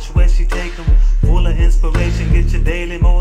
Watch where she take 'em. Full of inspiration, get your daily motivation.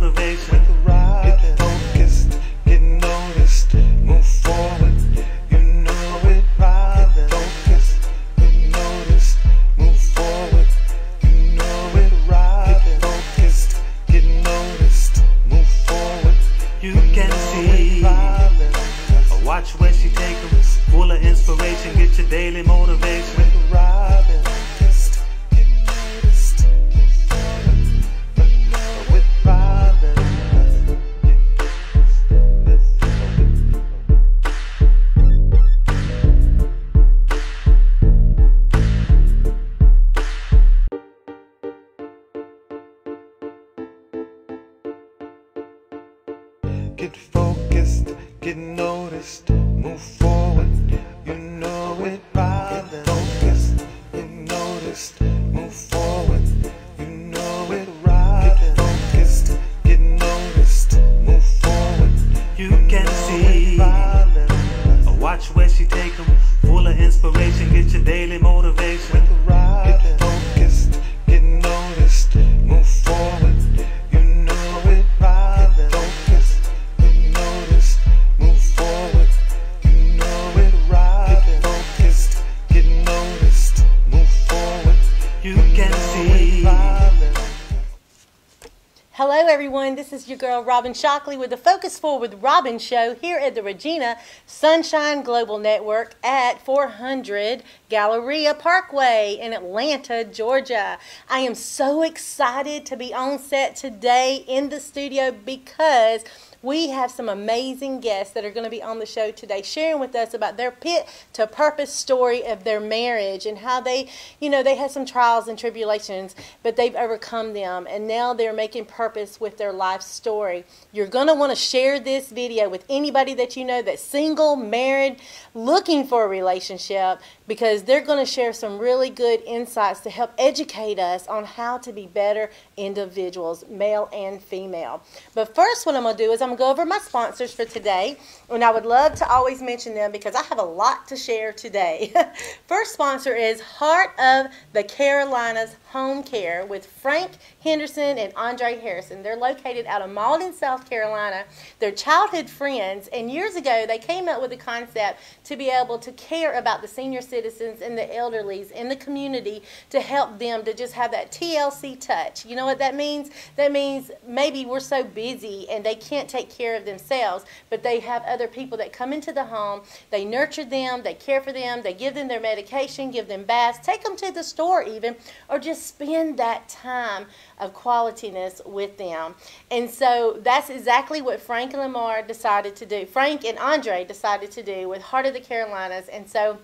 Robin Shockley with the Focus Forward Robin Show here at the Regina Sunshine Global Network at 400 Galleria Parkway in Atlanta, Georgia. I am so excited to be on set today in the studio because we have some amazing guests that are going to be on the show today sharing with us about their pit to purpose story of their marriage and how they you know they had some trials and tribulations but they've overcome them and now they're making purpose with their life story you're going to want to share this video with anybody that you know that's single married looking for a relationship because they're going to share some really good insights to help educate us on how to be better individuals, male and female. But first, what I'm going to do is I'm going to go over my sponsors for today, and I would love to always mention them because I have a lot to share today. first sponsor is Heart of the Carolinas Home Care with Frank Henderson and Andre Harrison. They're located out of Mauldin, South Carolina. They're childhood friends, and years ago they came up with the concept to be able to care about the senior citizens and the elderlies in the community to help them to just have that TLC touch. You know what that means? That means maybe we're so busy and they can't take care of themselves, but they have other people that come into the home, they nurture them, they care for them, they give them their medication, give them baths, take them to the store even, or just spend that time of qualityness with them. And so that's exactly what Frank and Lamar decided to do. Frank and Andre decided to do with Heart of the Carolinas. And so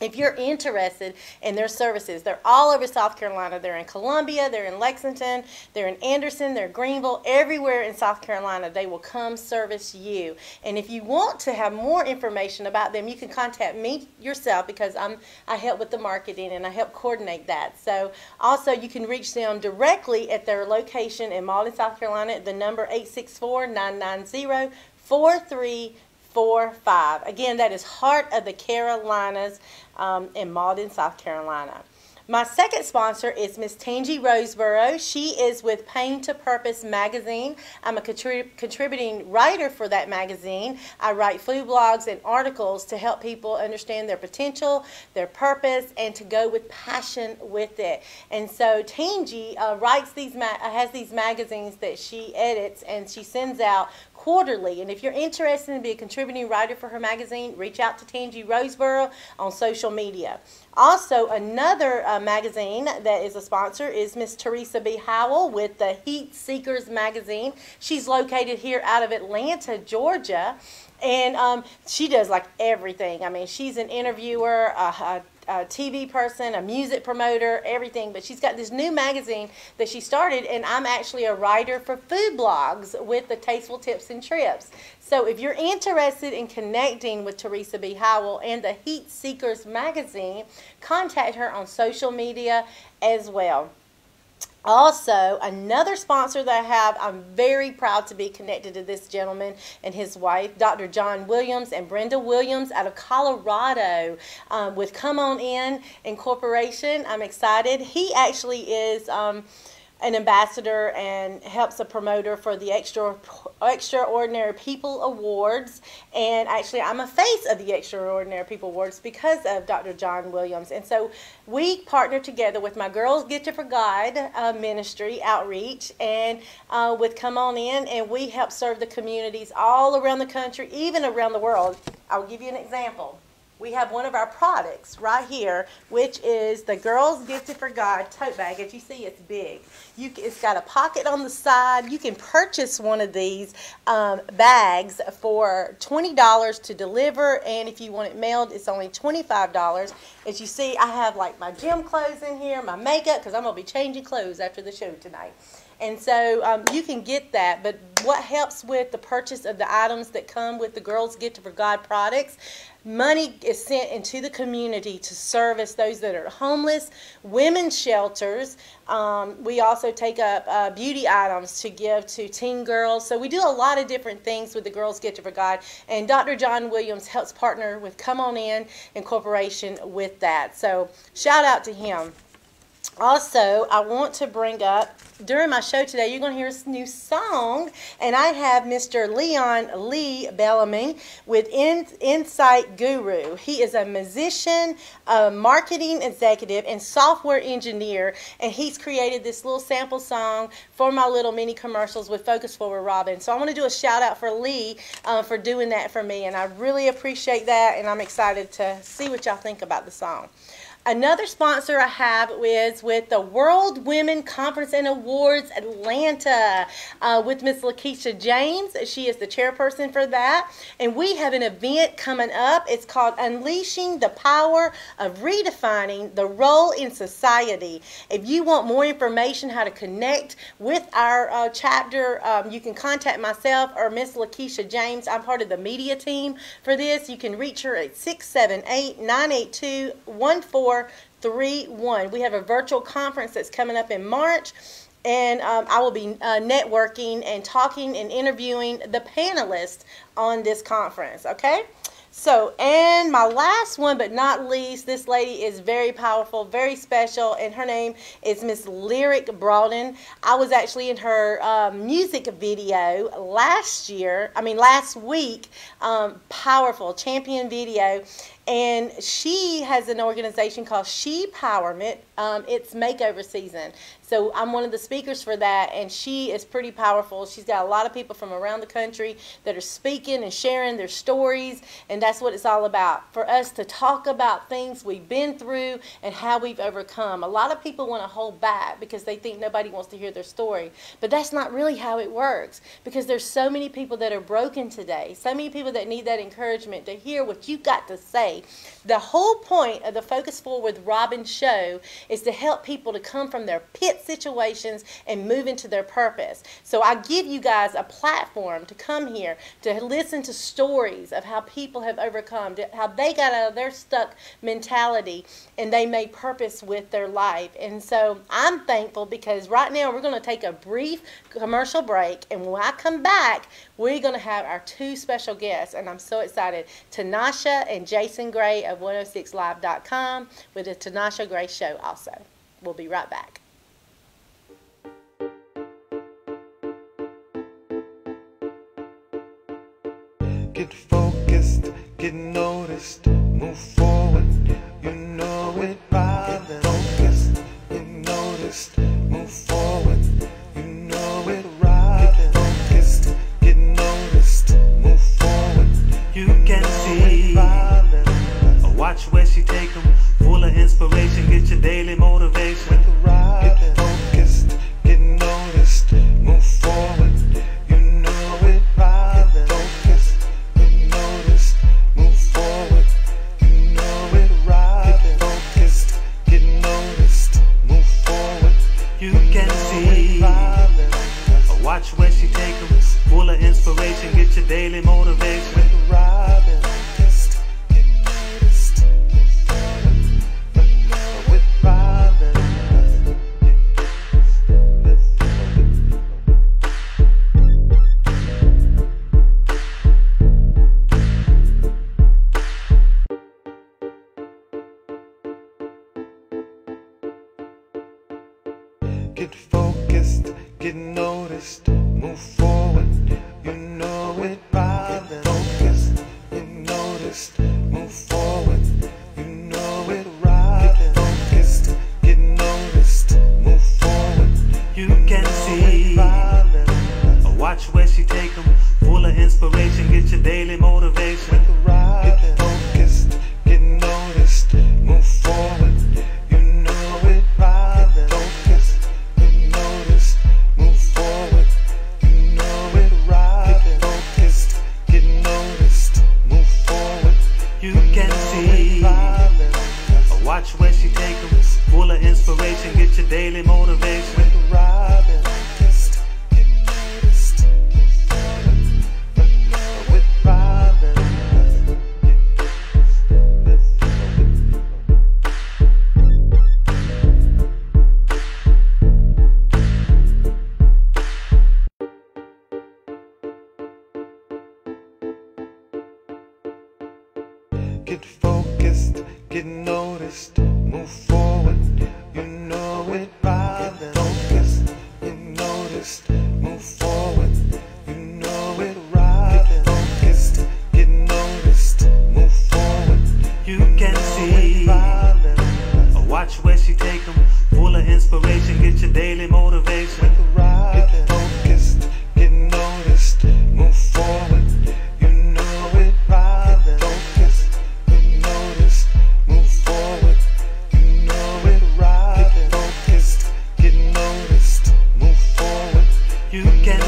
if you're interested in their services, they're all over South Carolina. They're in Columbia, they're in Lexington, they're in Anderson, they're in Greenville, everywhere in South Carolina. They will come service you. And if you want to have more information about them, you can contact me yourself because I'm I help with the marketing and I help coordinate that. So also you can reach them directly at their location in Mauldin, South Carolina at the number 864-990 4345. Again, that is Heart of the Carolinas um, in Mauldin, South Carolina. My second sponsor is Miss Tangi Roseboro. She is with Pain to Purpose magazine. I'm a contrib- contributing writer for that magazine. I write food blogs and articles to help people understand their potential, their purpose, and to go with passion with it. And so Tangi uh, writes these has these magazines that she edits and she sends out quarterly. And if you're interested in being a contributing writer for her magazine, reach out to Tangi Roseboro on social media. Also, another uh, magazine that is a sponsor is Miss Teresa B. Howell with the Heat Seekers magazine. She's located here out of Atlanta, Georgia. And um, she does like everything. I mean, she's an interviewer, a, a a TV person, a music promoter, everything. But she's got this new magazine that she started, and I'm actually a writer for food blogs with the Tasteful Tips and Trips. So if you're interested in connecting with Teresa B. Howell and the Heat Seekers magazine, contact her on social media as well. Also, another sponsor that I have, I'm very proud to be connected to this gentleman and his wife, Dr. John Williams and Brenda Williams out of Colorado um, with Come On In Incorporation. I'm excited. He actually is. Um, an ambassador and helps a promoter for the Extra Extraordinary People Awards. And actually, I'm a face of the Extraordinary People Awards because of Dr. John Williams. And so we partner together with my Girls Gifted for God uh, ministry outreach and uh, with Come On In, and we help serve the communities all around the country, even around the world. I'll give you an example we have one of our products right here, which is the Girls Gifted for God tote bag. As you see, it's big. You, it's got a pocket on the side. You can purchase one of these um, bags for $20 to deliver, and if you want it mailed, it's only $25. As you see, I have like my gym clothes in here, my makeup, because I'm going to be changing clothes after the show tonight. And so um, you can get that. But what helps with the purchase of the items that come with the Girls Gifted for God products? Money is sent into the community to service those that are homeless, women's shelters. Um, we also take up uh, beauty items to give to teen girls. So we do a lot of different things with the Girls Gifted for God. And Dr. John Williams helps partner with Come On In Incorporation with that. So shout out to him. Also, I want to bring up during my show today, you're going to hear a new song, and I have Mr. Leon Lee Bellamy with In- Insight Guru. He is a musician, a marketing executive, and software engineer, and he's created this little sample song for my little mini commercials with Focus Forward Robin. So I want to do a shout out for Lee uh, for doing that for me, and I really appreciate that, and I'm excited to see what y'all think about the song. Another sponsor I have is with the World Women Conference and Awards Atlanta uh, with Miss Lakeisha James. She is the chairperson for that. And we have an event coming up. It's called Unleashing the Power of Redefining the Role in Society. If you want more information how to connect with our uh, chapter, um, you can contact myself or Miss Lakeisha James. I'm part of the media team for this. You can reach her at 678 982 431. We have a virtual conference that's coming up in March. And um, I will be uh, networking and talking and interviewing the panelists on this conference. Okay? So, and my last one, but not least, this lady is very powerful, very special, and her name is Miss Lyric Broughton. I was actually in her um, music video last year, I mean, last week. Um, powerful, champion video and she has an organization called She Powerment. Um, it's makeover season. So I'm one of the speakers for that, and she is pretty powerful. She's got a lot of people from around the country that are speaking and sharing their stories, and that's what it's all about for us to talk about things we've been through and how we've overcome. A lot of people want to hold back because they think nobody wants to hear their story, but that's not really how it works because there's so many people that are broken today, so many people that need that encouragement to hear what you've got to say the whole point of the Focus Forward with Robin show is to help people to come from their pit situations and move into their purpose. So I give you guys a platform to come here to listen to stories of how people have overcome, how they got out of their stuck mentality and they made purpose with their life. And so I'm thankful because right now we're going to take a brief commercial break. And when I come back, we're going to have our two special guests. And I'm so excited Tinasha and Jason Gray of 106live.com with the Tinasha Gray Show also. We'll be right back. Get focused, get noticed, move forward. You know it, right. Get focused, get noticed, move forward. You know it, right. Get focused, get noticed, move forward. You can see. Watch where she take 'em. Full of inspiration, get your daily motivation.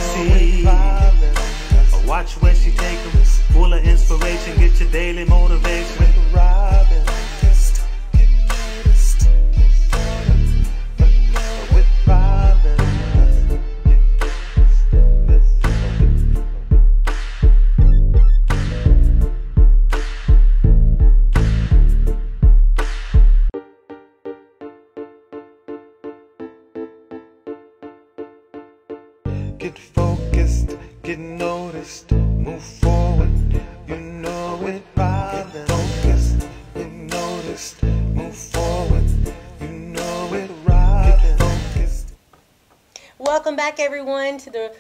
See. Watch where she take 'em. Full of inspiration, get your daily motivation. Everyone, to the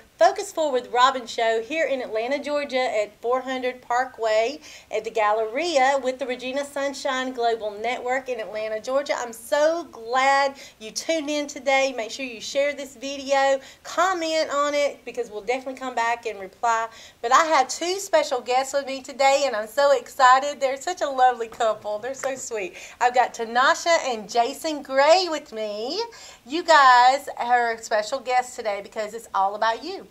Forward with Robin show here in Atlanta, Georgia at 400 Parkway at the Galleria with the Regina Sunshine Global Network in Atlanta, Georgia. I'm so glad you tuned in today. Make sure you share this video, comment on it because we'll definitely come back and reply. But I have two special guests with me today, and I'm so excited. They're such a lovely couple. They're so sweet. I've got Tinasha and Jason Gray with me. You guys are special guests today because it's all about you.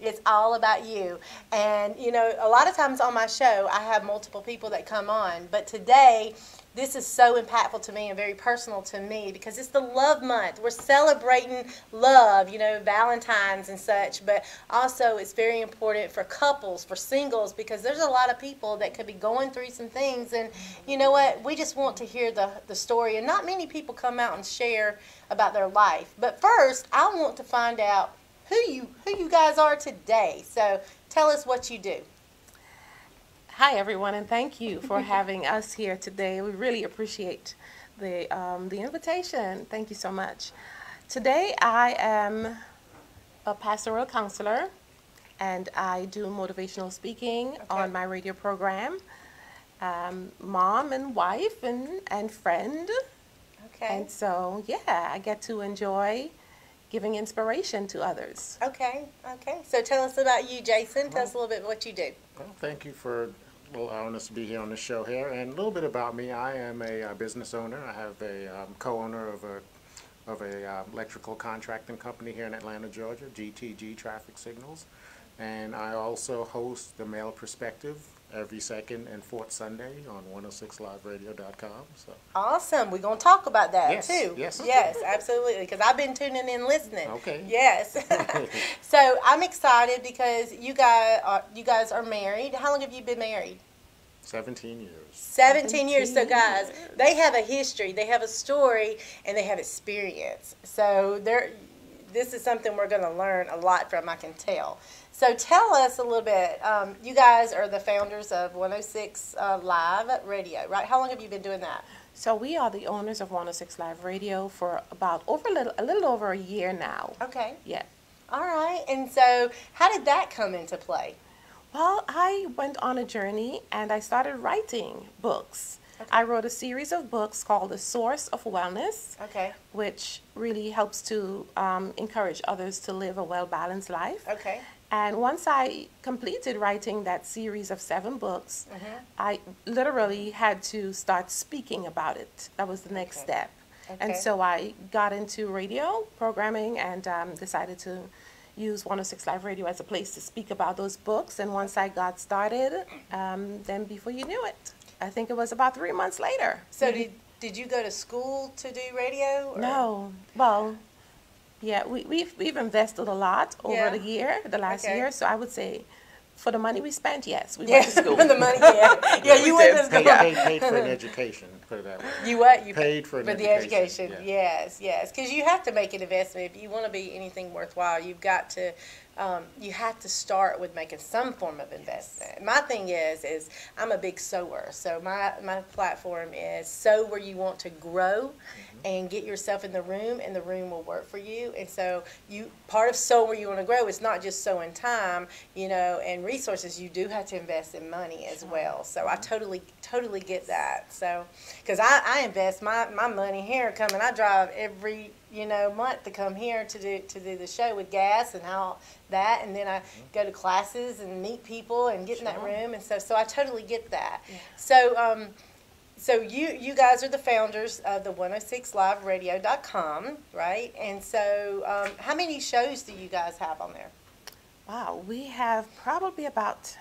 It's all about you. And, you know, a lot of times on my show, I have multiple people that come on. But today, this is so impactful to me and very personal to me because it's the love month. We're celebrating love, you know, Valentine's and such. But also, it's very important for couples, for singles, because there's a lot of people that could be going through some things. And, you know what? We just want to hear the, the story. And not many people come out and share about their life. But first, I want to find out who you who you guys are today. So tell us what you do. Hi, everyone, and thank you for having us here today. We really appreciate the, um, the invitation. Thank you so much. Today, I am a pastoral counselor and I do motivational speaking on my radio program. Um, mom and wife and, and friend. Okay. And so, yeah, I get to enjoy giving inspiration to others. Okay. Okay. So tell us about you, Jason. Tell us a little bit what you do. Well, thank you for allowing us to be here on the show here. And a little bit about me. I am a uh, business owner. I have a um, co-owner of a of a uh, electrical contracting company here in Atlanta, Georgia, GTG Traffic Signals. And I also host the Male Perspective every second and fourth Sunday on 106liveradio.com. So Awesome. We're gonna talk about that Yes, too. yes. Yes, absolutely. Because I've been tuning in, listening. Okay. Yes. so I'm excited because you guys are you guys are married. How long have you been married? 17 years. 17 years. So, guys, they have a history, they have a story, and they have experience. So, they're this is something we're going to learn a lot from. I can tell. So tell us a little bit. Um, you guys are the founders of 106 uh, Live Radio, right? How long have you been doing that? So we are the owners of 106 Live Radio for about over a little, a little over a year now. Okay. Yeah. All right. And so, how did that come into play? Well, I went on a journey and I started writing books. I wrote a series of books called The Source of Wellness, Okay. which really helps to um, encourage others to live a well balanced life. Okay. And once I completed writing that series of seven books, I literally had to start speaking about it. That was the next Okay. step. And so I got into radio programming and um, decided to use 106 Live Radio as a place to speak about those books. And once I got started, um, then before you knew it, I think it was about three months later. So did did you go to school to do radio? or- No. Well, yeah, we, we've, we've invested a lot over Yeah. the year, the last Okay. year. So I would say for the money we spent, yes, we Yeah, went to school. For the money. Yeah, yeah. You We went to school. Paid, paid, paid for an education, put it that way. You what? You Paid for an the education, education. yeah. Yes, yes. Because you have to make an investment if you want to be anything worthwhile. You've got to, um, you have to start with making some form of investment. My thing is, is I'm a big sower. So my my platform is sow where you want to grow, and get yourself in the room, and the room will work for you. And so you part of sow where you want to grow is not just sowing time, you know, and resources. You do have to invest in money as well. So I totally totally get that. So because I, I invest my, my money here coming. I drive every you know month to come here to do to do the show with gas and how that, and then I go to classes and meet people and get in that room, and so so I totally get that. So um, so you you guys are the founders of the 106liveradio.com, right? And so um, how many shows do you guys have on there? Wow, we have probably about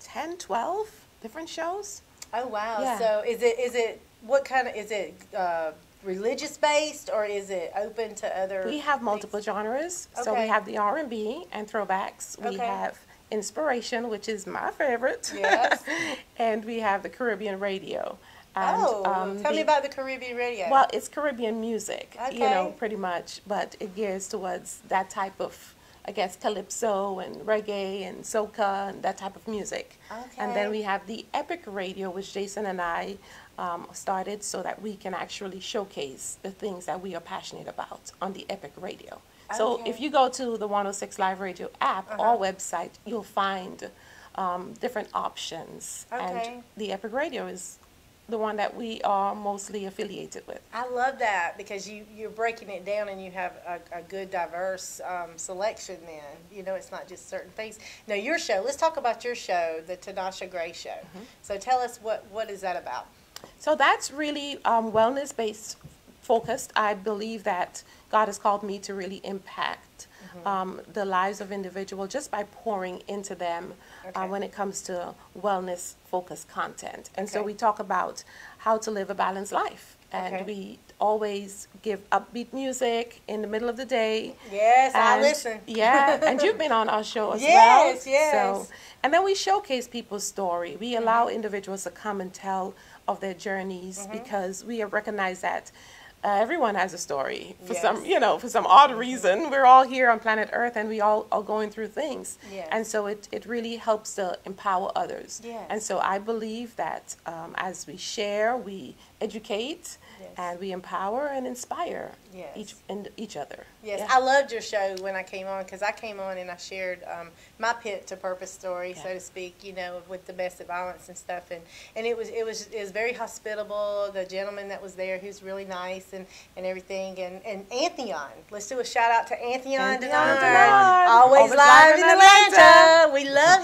10, 12 different shows. Oh wow! Yeah. So is it is it what kind of is it uh, religious based or is it open to other? We have multiple things? genres. So we have the R&B and throwbacks. We Okay. have inspiration, which is my favorite. Yes. and we have the Caribbean radio. And, oh, um, tell me about the Caribbean radio. Well, it's Caribbean music, you know, pretty much, but it gears towards that type of, I guess, calypso and reggae and soca and that type of music. Okay. And then we have the Epic Radio, which Jason and I um, started so that we can actually showcase the things that we are passionate about on the Epic Radio. So Okay. if you go to the 106 Live Radio app or website, you'll find um, different options. Okay. And the Epic Radio is the one that we are mostly affiliated with. I love that because you you're breaking it down and you have a, a good diverse um, selection. Then you know it's not just certain things. Now your show. Let's talk about your show, the Tinasha Gray Show. Mm-hmm. So tell us what what is that about? So that's really um, wellness based focused. I believe that God has called me to really impact Mm-hmm. um, the lives of individuals just by pouring into them Okay. uh, when it comes to wellness focused content. And so we talk about how to live a balanced life. And Okay. we always give upbeat music in the middle of the day. Yes, I listen. Yeah, and you've been on our show as well. Yes, yes. So, and then we showcase people's story. We allow individuals to come and tell of their journeys Mm-hmm. because we recognize that uh, everyone has a story for Yes. some, you know, for some odd reason. We're all here on planet Earth, and we all are going through things. Yes. And so it, it really helps to empower others. Yes. And so I believe that um, as we share, we educate. And we empower and inspire Yes. each and each other. Yes, Yeah. I loved your show when I came on because I came on and I shared um, my pit to purpose story, so to speak, you know, with domestic violence and stuff, and, and it was it was it was very hospitable. The gentleman that was there, he was really nice and, and everything, and and Antheion. Let's do a shout out to Antheion Antheion Dennard, Dennard. always, Always live in Atlanta. Atlanta. We love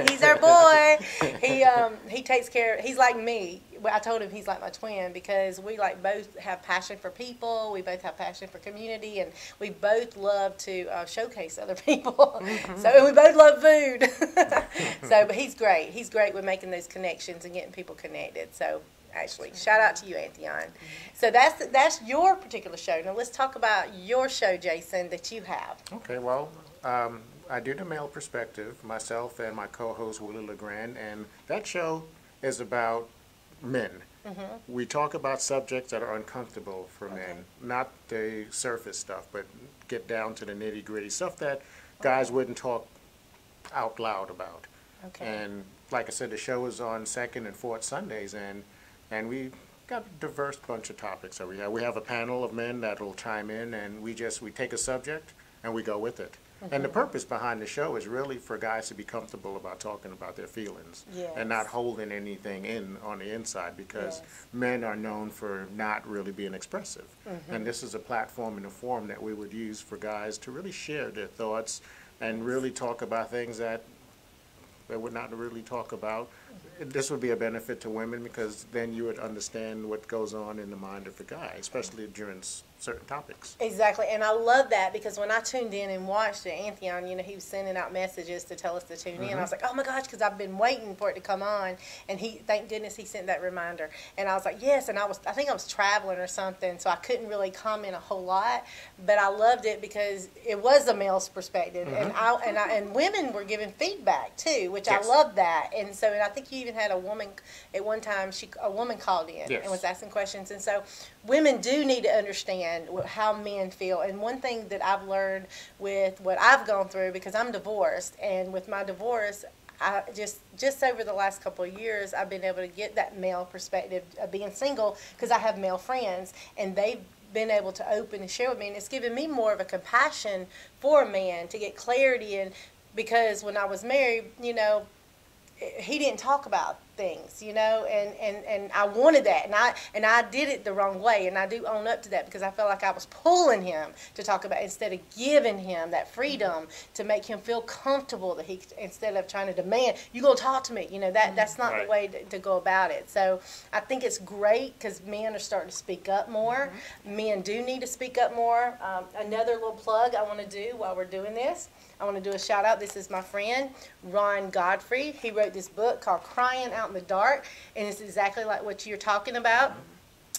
him. He's our boy. He um he takes care. He's like me. Well, I told him he's like my twin because we like both have passion for people. We both have passion for community, and we both love to uh, showcase other people. So and we both love food. so, but he's great. He's great with making those connections and getting people connected. So. Actually, shout out to you, Antheion. So that's that's your particular show. Now let's talk about your show, Jason, that you have. Okay, well, um, I do the male perspective, myself and my co-host Willie LeGrand, and that show is about men. Mm-hmm. We talk about subjects that are uncomfortable for men, not the surface stuff, but get down to the nitty gritty stuff that guys wouldn't talk out loud about. Okay. And like I said, the show is on second and fourth Sundays, and and we got a diverse bunch of topics that we have. We have a panel of men that'll chime in, and we just we take a subject and we go with it. And the Mm-hmm. purpose behind the show is really for guys to be comfortable about talking about their feelings and not holding anything in on the inside because Yes. men are known for not really being expressive. Mm-hmm. And this is a platform and a forum that we would use for guys to really share their thoughts and really talk about things that they would not really talk about. This would be a benefit to women because then you would understand what goes on in the mind of the guy, especially during certain topics. Exactly, and I love that because when I tuned in and watched it, Antheion, you know, he was sending out messages to tell us to tune in. I mm-hmm. was like, oh my gosh, because I've been waiting for it to come on, and he, thank goodness, he sent that reminder. And I was like, yes, and I was, I think I was traveling or something, so I couldn't really comment a whole lot, but I loved it because it was a male's perspective, and mm-hmm. I and I and women were giving feedback too, which Yes. I love that. And so, and I think you even had a woman at one time. She a woman called in Yes. and was asking questions, and so women do need to understand how men feel. And one thing that I've learned with what I've gone through, because I'm divorced, and with my divorce, I just just over the last couple of years, I've been able to get that male perspective of being single because I have male friends, and they've been able to open and share with me, and it's given me more of a compassion for a man to get clarity and because when I was married, you know, he didn't talk about things, you know, and, and, and I wanted that, and I and I did it the wrong way, and I do own up to that because I felt like I was pulling him to talk about instead of giving him that freedom to make him feel comfortable that he instead of trying to demand you gonna talk to me, you know that that's not Right. the way to, to go about it. So I think it's great because men are starting to speak up more. Men do need to speak up more. Um, another little plug I want to do while we're doing this. I want to do a shout out. This is my friend Ron Godfrey. He wrote this book called Crying Out in the Dark, and it's exactly like what you're talking about.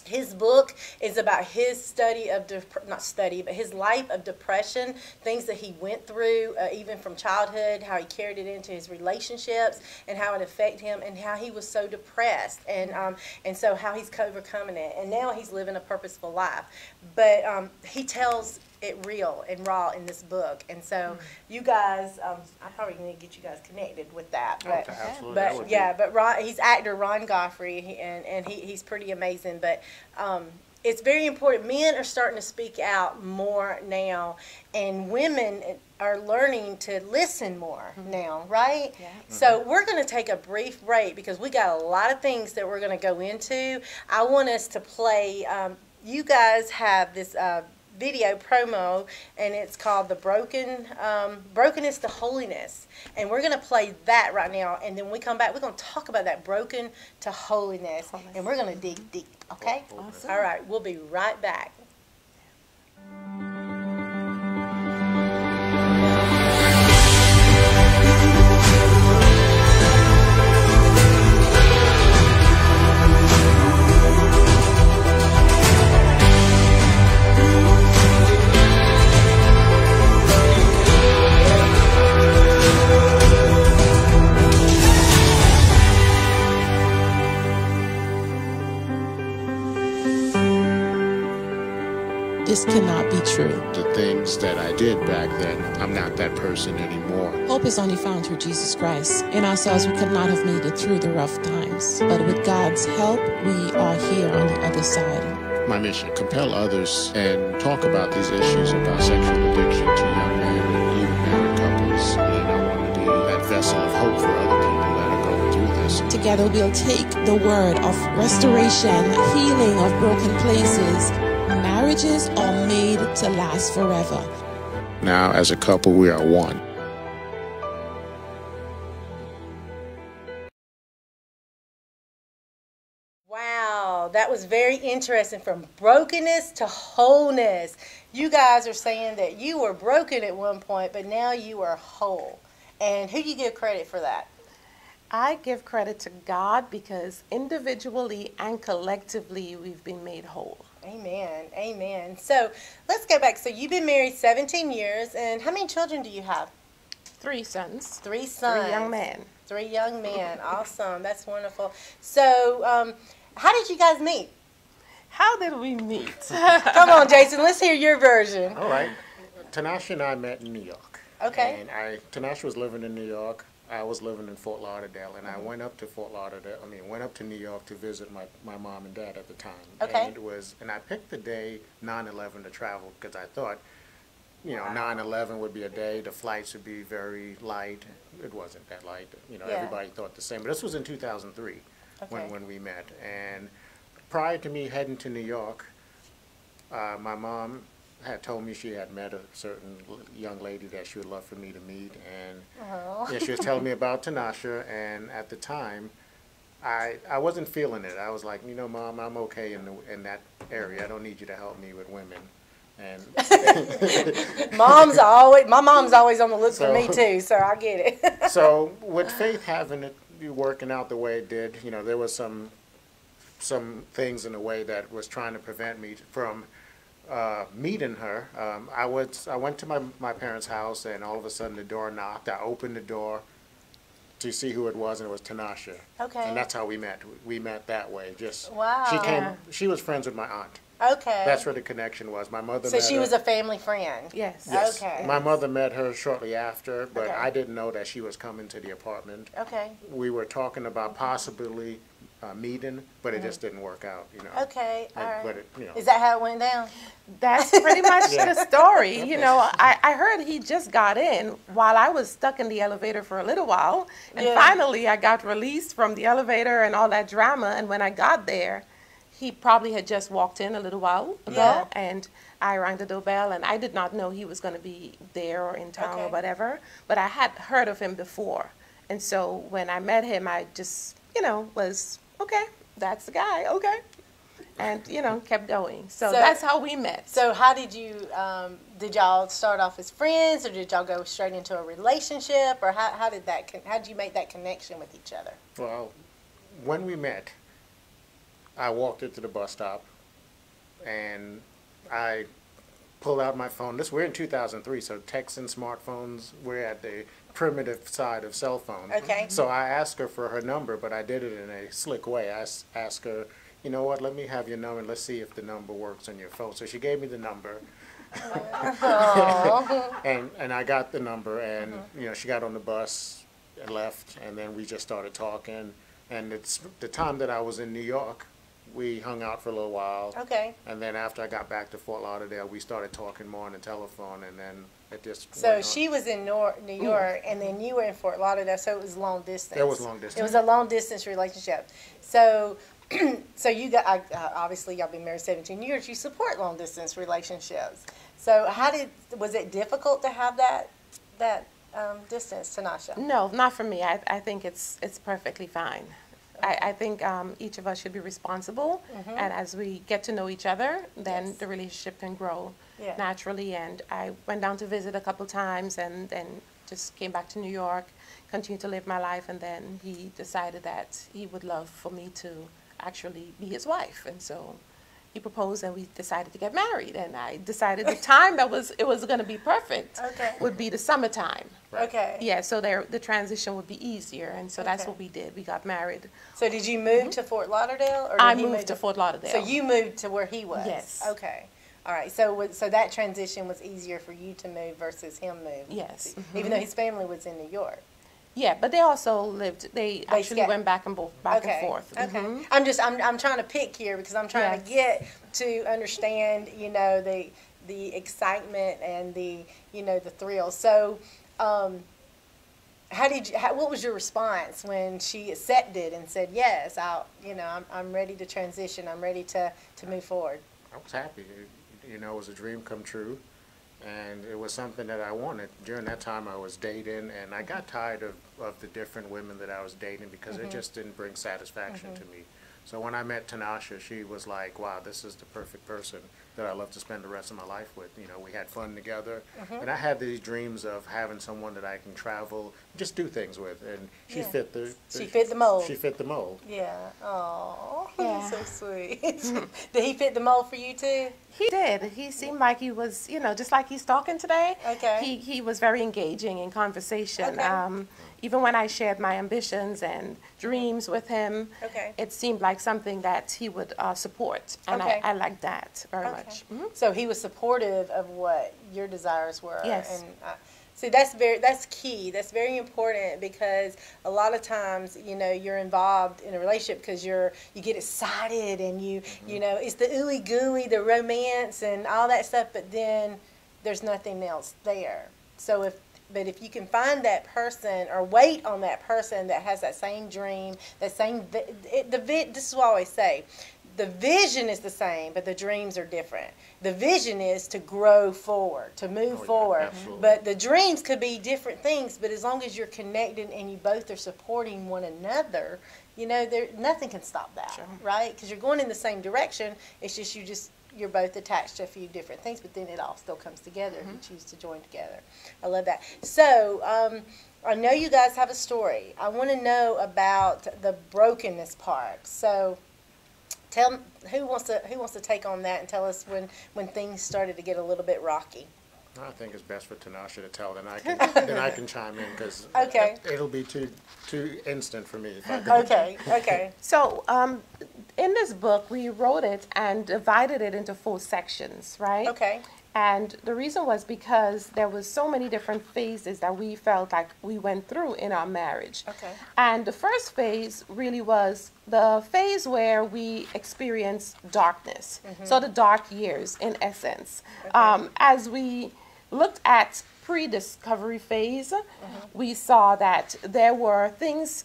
His book is about his study of, not study, but his life of depression, things that he went through, uh, even from childhood, how he carried it into his relationships, and how it affected him, and how he was so depressed, and um, and so how he's overcoming it, and now he's living a purposeful life. But um, he tells it real and raw in this book, and so you guys, um, I probably need to get you guys connected with that. But Okay, absolutely. That but would be- yeah, but Ron, he's actor Ron Godfrey, and and he, he's pretty amazing. But um, it's very important. Men are starting to speak out more now, and women are learning to listen more now, right? Yeah. So we're going to take a brief break because we got a lot of things that we're going to go into. I want us to play. Um, you guys have this. Uh, video promo and it's called the broken um, brokenness to holiness and we're going to play that right now and then we come back we're going to talk about that broken to holiness, Holiness. and we're going to dig deep okay Awesome. all right we'll be right back This cannot be true. The things that I did back then, I'm not that person anymore. Hope is only found through Jesus Christ. In ourselves, we could not have made it through the rough times. But with God's help, we are here on the other side. My mission, compel others and talk about these issues about sexual addiction to young men and even married couples. And I want to be that vessel of hope for other people that are going through this. Together, we'll take the word of restoration, healing of broken places. Marriages are made to last forever. Now, as a couple, we are one. Wow, that was very interesting. From brokenness to wholeness. You guys are saying that you were broken at one point, but now you are whole. And who do you give credit for that? I give credit to God because individually and collectively we've been made whole. Amen. Amen. So let's go back. So you've been married 17 years, and how many children do you have? Three sons, Three sons. three young men. Three young men. Awesome. That's wonderful. So, um, how did you guys meet? How did we meet? Come on, Jason. Let's hear your version. All right. Tinasha and I met in New York. Okay. And I, Tinasha was living in New York. I was living in Fort Lauderdale, and I went up to Fort Lauderdale. I mean, went up to New York to visit my, my mom and dad at the time. Okay. And it was, and I picked the day 9/11 to travel because I thought, you know, 9/11 would be a day the flights would be very light. It wasn't that light. You know, Yeah. everybody thought the same. But this was in 2003 when when we met. And prior to me heading to New York, uh, my mom had told me she had met a certain young lady that she would love for me to meet, and Oh. yeah, she was telling me about Tinasha. And at the time, I I wasn't feeling it. I was like, you know, mom, I'm okay in the, in that area. I don't need you to help me with women. And Mom's always my mom's always on the look for me too, so I get it. so with Faith having it working out the way it did, you know, there was some some things in a way that was trying to prevent me from uh, meeting her. Um, I was I went to my my parents' house and all of a sudden the door knocked. I opened the door to see who it was and it was Tinasha. Okay. And that's how we met. We met that way. Just Wow. She came. Yeah. She was friends with my aunt. okay. That's where the connection was. My mother. so met she her- was a family friend. yes. Yes. Okay. My mother met her shortly after, but Okay. I didn't know that she was coming to the apartment. Okay. We were talking about possibly uh, meeting, but it just didn't work out, you know. Okay. All And- right. But it, you know. Is that how it went down? That's pretty much Yeah. the story. You know, I, I heard he just got in while I was stuck in the elevator for a little while. And Yeah. finally, I got released from the elevator and all that drama. And when I got there, he probably had just walked in a little while ago. Yeah. And I rang the doorbell, and I did not know he was going to be there or in town or Okay. whatever. But I had heard of him before. And so when I met him, I just, you know, was, okay, that's the guy, okay. And, you know, kept going. So, So- that's how we met. So how did you um, did y'all start off as friends, or did y'all go straight into a relationship, or how, how did that how did you make that connection with each other? Well, when we met, I walked into the bus stop and I pulled out my phone. This we're in 2003, so texting smartphones we're at the primitive side of cell phone. Okay. So I asked her for her number, but I did it in a slick way. I s- asked her, you know what? Let me have your number. and Let's see if the number works on your phone. So she gave me the number. and and I got the number, and uh-huh. you know she got on the bus and left, and then we just started talking. And it's the time that I was in New York. We hung out for a little while, Okay. and then after I got back to Fort Lauderdale, we started talking more on the telephone, and then it just. So on. she was in Nor- New York, and then you were in Fort Lauderdale, so it was long distance. It was long distance. It was a long distance relationship. So, so you got I- uh, obviously y'all been married seventeen years. You support long distance relationships. So how did was it difficult to have that that um, distance, Tinasha? No, not for me. I, I think it's it's perfectly fine. I, I think um, each of us should be responsible, and as we get to know each other, then Yes. the relationship can grow Yeah. naturally. And I went down to visit a couple times, and then just came back to New York, continued to live my life, and then he decided that he would love for me to actually be his wife, and so he proposed, and we decided to get married. And I decided the time that was it was going to be perfect Okay. would be the summertime. Right. Okay. Yeah, so there the transition would be easier, and so that's Okay. what we did. We got married. So did you move mm-hmm. to Fort Lauderdale, or did I moved move to Fort Lauderdale. So you moved to where he was. Yes. Okay. All right. So so that transition was easier for you to move versus him move. Yes. Even though his family was in New York. Yeah, but they also lived. They, actually scat- went back and both back okay. and forth. Okay. Mhm. I'm just I'm I'm trying to pick here because I'm trying to get to understand you know the the excitement and the you know the thrill. So. Um, how did you, how, what was your response when she accepted and said yes I'll you know I'm, I'm ready to transition I'm ready to, to move forward I was happy. You know, it was a dream come true, and it was something that I wanted. During that time, I was dating, and I got mm-hmm. tired of, of the different women that I was dating because it mm-hmm. just didn't bring satisfaction mm-hmm. to me. So when I met Tinasha, she was like, "Wow, this is the perfect person that I love to spend the rest of my life with." You know, we had fun together, and I had these dreams of having someone that I can travel, just do things with, and she Yeah. fit the, She fit the mold. She fit the mold. yeah oh Yeah. Yeah. so sweet. Did he fit the mold for you too? He did. He seemed like he was, you know, just like he's talking today. Okay. He he was very engaging in conversation. Okay. Um, even when I shared my ambitions and dreams with him, Okay. it seemed like something that he would uh, support, and Okay. I, I like that very Okay. much. Mhm. So he was supportive of what your desires were. Yes. And uh, see, that's very that's key. That's very important because a lot of times, you know, you're involved in a relationship because you're you get excited and you mm-hmm. you know it's the ooey gooey, the romance and all that stuff, but then there's nothing else there. So if but if you can find that person or wait on that person that has that same dream, that same it, the this is what I always say, the vision is the same, but the dreams are different. The vision is to grow forward, to move Oh, forward. absolutely. But the dreams could be different things. But as long as you're connected and you both are supporting one another, you know, there nothing can stop that, Sure. right? Because you're going in the same direction. It's just you just you're both attached to a few different things, but then it all still comes together if you choose to join together. I love that. So. Um, I know you guys have a story. I want to know about the brokenness part. So, tell who wants to who wants to take on that and tell us when when things started to get a little bit rocky. I think it's best for Tinasha to tell, then I can, then I can chime in, because Okay. it'll be too, too instant for me if I. Okay, okay, So, um, in this book, we wrote it and divided it into four sections, right? okay, And the reason was because there was so many different phases that we felt like we went through in our marriage. Okay. And the first phase really was the phase where we experienced darkness. So the dark years, in essence. Um, as we looked at pre-discovery phase, we saw that there were things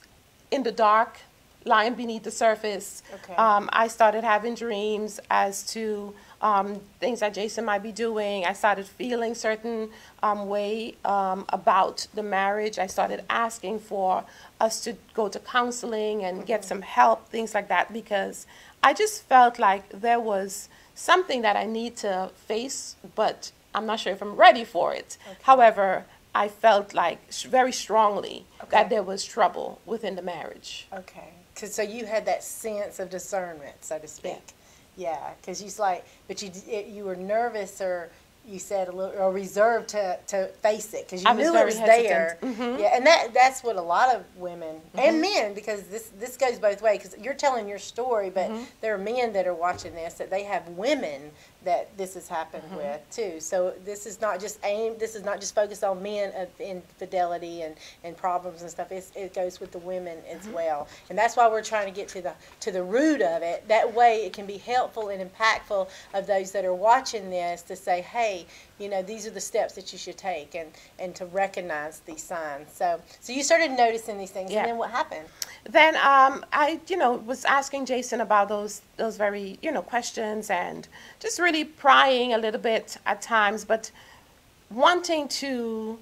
in the dark lying beneath the surface. Okay. Um, I started having dreams as to um, things that Jason might be doing. I started feeling certain um, way um, about the marriage. I started asking for us to go to counseling and get some help, things like that, because I just felt like there was something that I need to face, but I'm not sure if I'm ready for it. However, I felt like sh- very strongly Okay. that there was trouble within the marriage. Okay. so you had that sense of discernment, so to speak. Yeah, because you like, but you it, you were nervous or you said a little or reserved to, to face it because you I knew it was hesitant. Mm-hmm. there. Yeah, and that that's what a lot of women and men because this this goes both ways because you're telling your story, but Mm-hmm. there are men that are watching this that they have women that this has happened Mm-hmm. with too. So this is not just aimed. This is not just focused on men of infidelity and, and problems and stuff. It's, it goes with the women as Mm-hmm. well, and that's why we're trying to get to the to the root of it. That way, it can be helpful and impactful of those that are watching this to say, hey, you know, these are the steps that you should take, and and to recognize these signs. So so you started noticing these things, Yeah. and then what happened? then um, I, you know, was asking Jason about those those very, you know, questions and just really prying a little bit at times, but wanting to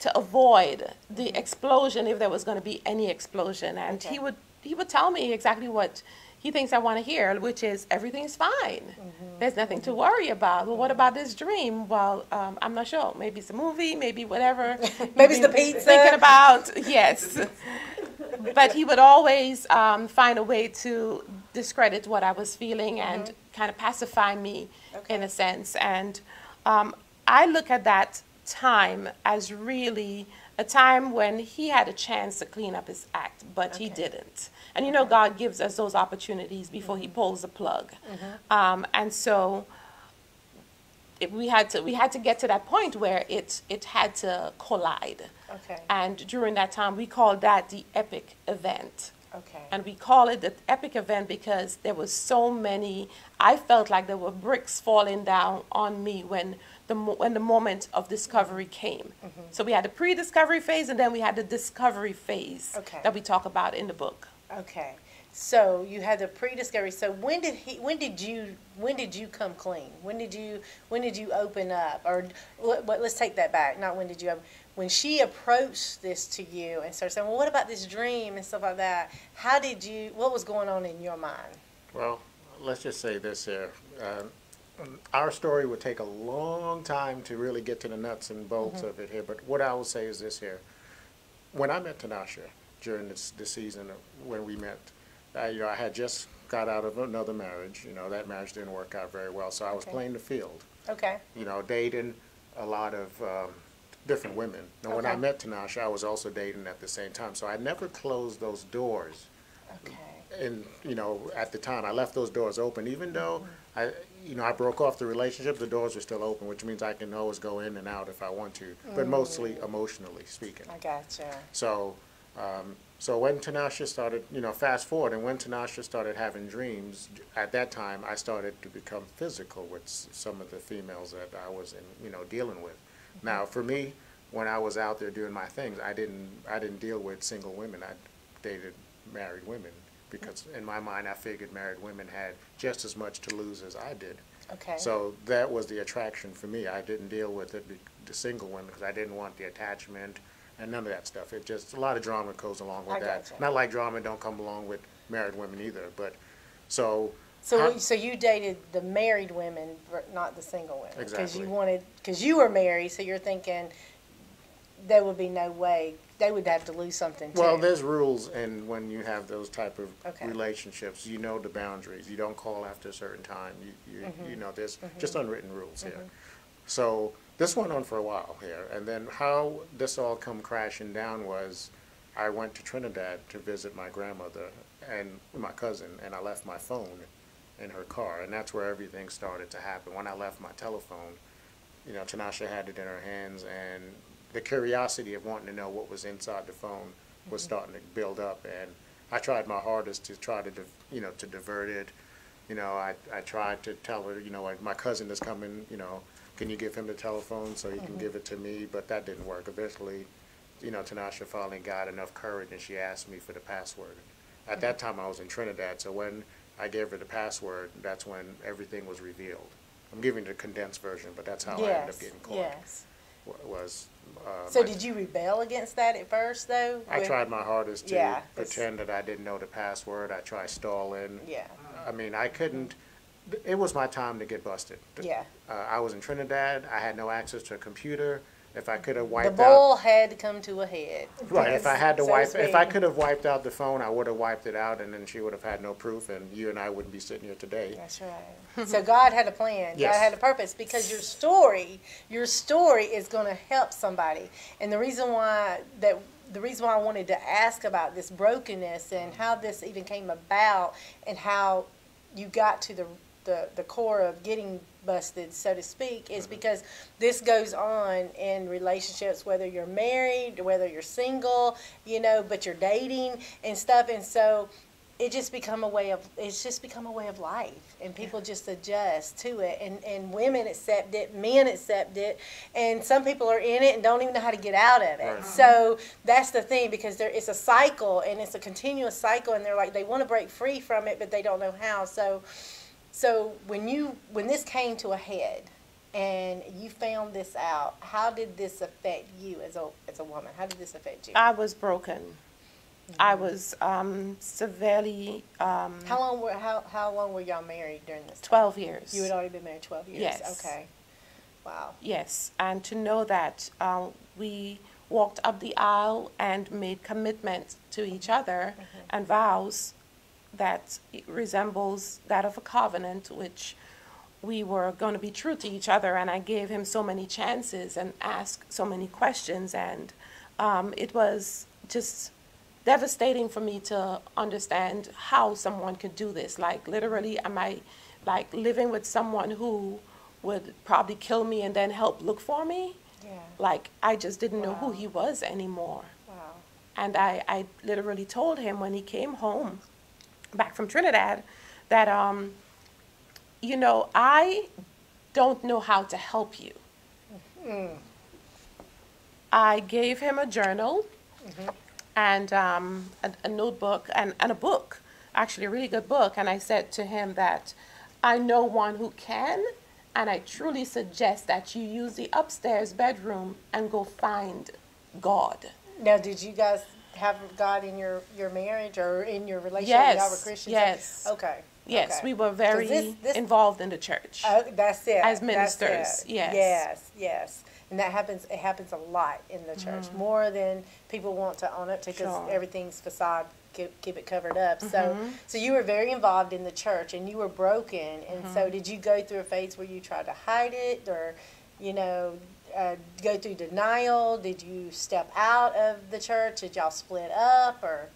to avoid the explosion if there was going to be any explosion. And Okay. he would he would tell me exactly what he thinks I want to hear, which is everything's fine. There's nothing to worry about. Well, what about this dream? Well, um, I'm not sure. Maybe it's a movie. Maybe whatever. Maybe it's the pizza. Thinking about yes but he would always um, find a way to discredit what I was feeling and kind of pacify me Okay. in a sense. And um, I look at that time as really a time when he had a chance to clean up his act, but he didn't. And you know, God gives us those opportunities before he pulls the plug. Um, and so it, we had to we had to get to that point where it it had to collide. Okay. And during that time, we called that the epic event. Okay. And we call it the epic event because there was so many. I felt like there were bricks falling down on me when the when the moment of discovery came. Mm-hmm. So we had the pre-discovery phase, and then we had the discovery phase Okay. that we talk about in the book. Okay. So you had the pre-discovery. So when did he? When did you? When did you come clean? When did you? When did you open up? Or let- let's take that back. Not when did you? Open, when she approached this to you and started saying, "Well, what about this dream and stuff like that?" How did you? What was going on in your mind? Well, let's just say this here. Uh, our story would take a long time to really get to the nuts and bolts of it here, but what I will say is this here. When I met Tinasha during this, this season when we met, uh, you know, I had just got out of another marriage. You know, that marriage didn't work out very well, so I was Okay. playing the field. Okay. You know, dating a lot of um, different women. Now, when I met Tinasha, I was also dating at the same time, so I never closed those doors. Okay. And you know, at the time, I left those doors open, even though I, you know, I broke off the relationship. The doors were still open, which means I can always go in and out if I want to, but mostly emotionally speaking. I gotcha. So, um, so when Tinasha started, you know, fast forward, and when Tinasha started having dreams, at that time I started to become physical with s- some of the females that I was, in, you know, dealing with. Now, for me, when I was out there doing my things, I didn't, I didn't deal with single women. I dated married women because in my mind, I figured married women had just as much to lose as I did. Okay. So that was the attraction for me. I didn't deal with it, the single women, because I didn't want the attachment and none of that stuff. It just, a lot of drama goes along with I that. gotcha. Not like drama don't come along with married women either, but, so. So, so you dated the married women, ver- not the single women, because Exactly. you wanted, because you were married, so you're thinking there would be no way they would have to lose something too. Well, there's rules, and when you have those type of Okay. relationships, you know the boundaries. You don't call after a certain time. You, you, Mm-hmm. you know, there's just unwritten rules here. So this went on for a while here, and then how this all come crashing down was, I went to Trinidad to visit my grandmother and my cousin, and I left my phone in her car, and that's where everything started to happen. When I left my telephone, you know, Tinasha had it in her hands, and the curiosity of wanting to know what was inside the phone was mm-hmm. starting to build up, and I tried my hardest to try to, you know, to divert it. You know, I, I tried to tell her, you know, like, my cousin is coming, you know, can you give him the telephone so he can mm-hmm. give it to me? But that didn't work. Eventually, you know, Tinasha finally got enough courage and she asked me for the password. At that mm-hmm. time, I was in Trinidad, so when I gave her the password, that's when everything was revealed. I'm giving the condensed version, but that's how I ended up yes, getting caught. yes. wa- Was, uh, So my- did you rebel against that at first, though? I tried my hardest to Yeah, pretend that I didn't know the password. I tried stalling. Yeah, I mean, I couldn't, it was my time to get busted. yeah. Uh, I was in Trinidad. I had no access to a computer. If I could have The wiped out. had to come to a head. Right, if I had to so wipe, if I could have wiped out the phone, I would have wiped it out and then she would have had no proof and you and I wouldn't be sitting here today. That's right. So God had a plan. Yes. God had a purpose because your story, your story is going to help somebody. And the reason why that the reason why I wanted to ask about this brokenness and how this even came about and how you got to the the, the core of getting busted, so to speak, is mm-hmm. because this goes on in relationships, whether you're married, whether you're single, you know, but you're dating and stuff. And so it just become a way of it's just become a way of life and people just adjust to it. And and women accept it men accept it and some people are in it and don't even know how to get out of it. Right. so that's the thing because there it's a cycle and it's a continuous cycle and they're like they want to break free from it but they don't know how. So so when you when this came to a head and you found this out how did this affect you as a as a woman how did this affect you I was broken. I was um, severely um, how long were how, how long were y'all married during this time 12 years. You had already been married 12 years? Yes. Okay. Wow. Yes, and to know that uh, we walked up the aisle and made commitments to each other and vows that resembles that of a covenant, which we were going to be true to each other. And I gave him so many chances and asked so many questions, and um, it was just devastating for me to understand how someone could do this. Like literally, am I like living with someone who would probably kill me and then help look for me? Yeah. Like I just didn't know who he was anymore. Wow. And I, I literally told him when he came home back from Trinidad that, um, you know, I don't know how to help you. I gave him a journal and um, a, a notebook and, and a book, actually, a really good book. And I said to him that I know one who can, and I truly suggest that you use the upstairs bedroom and go find God. Now, did you guys have God in your, your marriage or in your relationship? Y'all were Yes, Christians? yes. Okay. Yes, okay. we were very this- this- involved in the church. Oh, that's it. As ministers, yes. Yes, yes. And that happens, it happens a lot in the church, more than people want to own up to because Mm-hmm. Sure. everything's facade keep, keep it covered up. So, Mm-hmm. so you were very involved in the church, and you were broken. And so, Mm-hmm. did you go through a phase where you tried to hide it, or, you know, uh, go through denial? Did you step out of the church? Did y'all split up, or?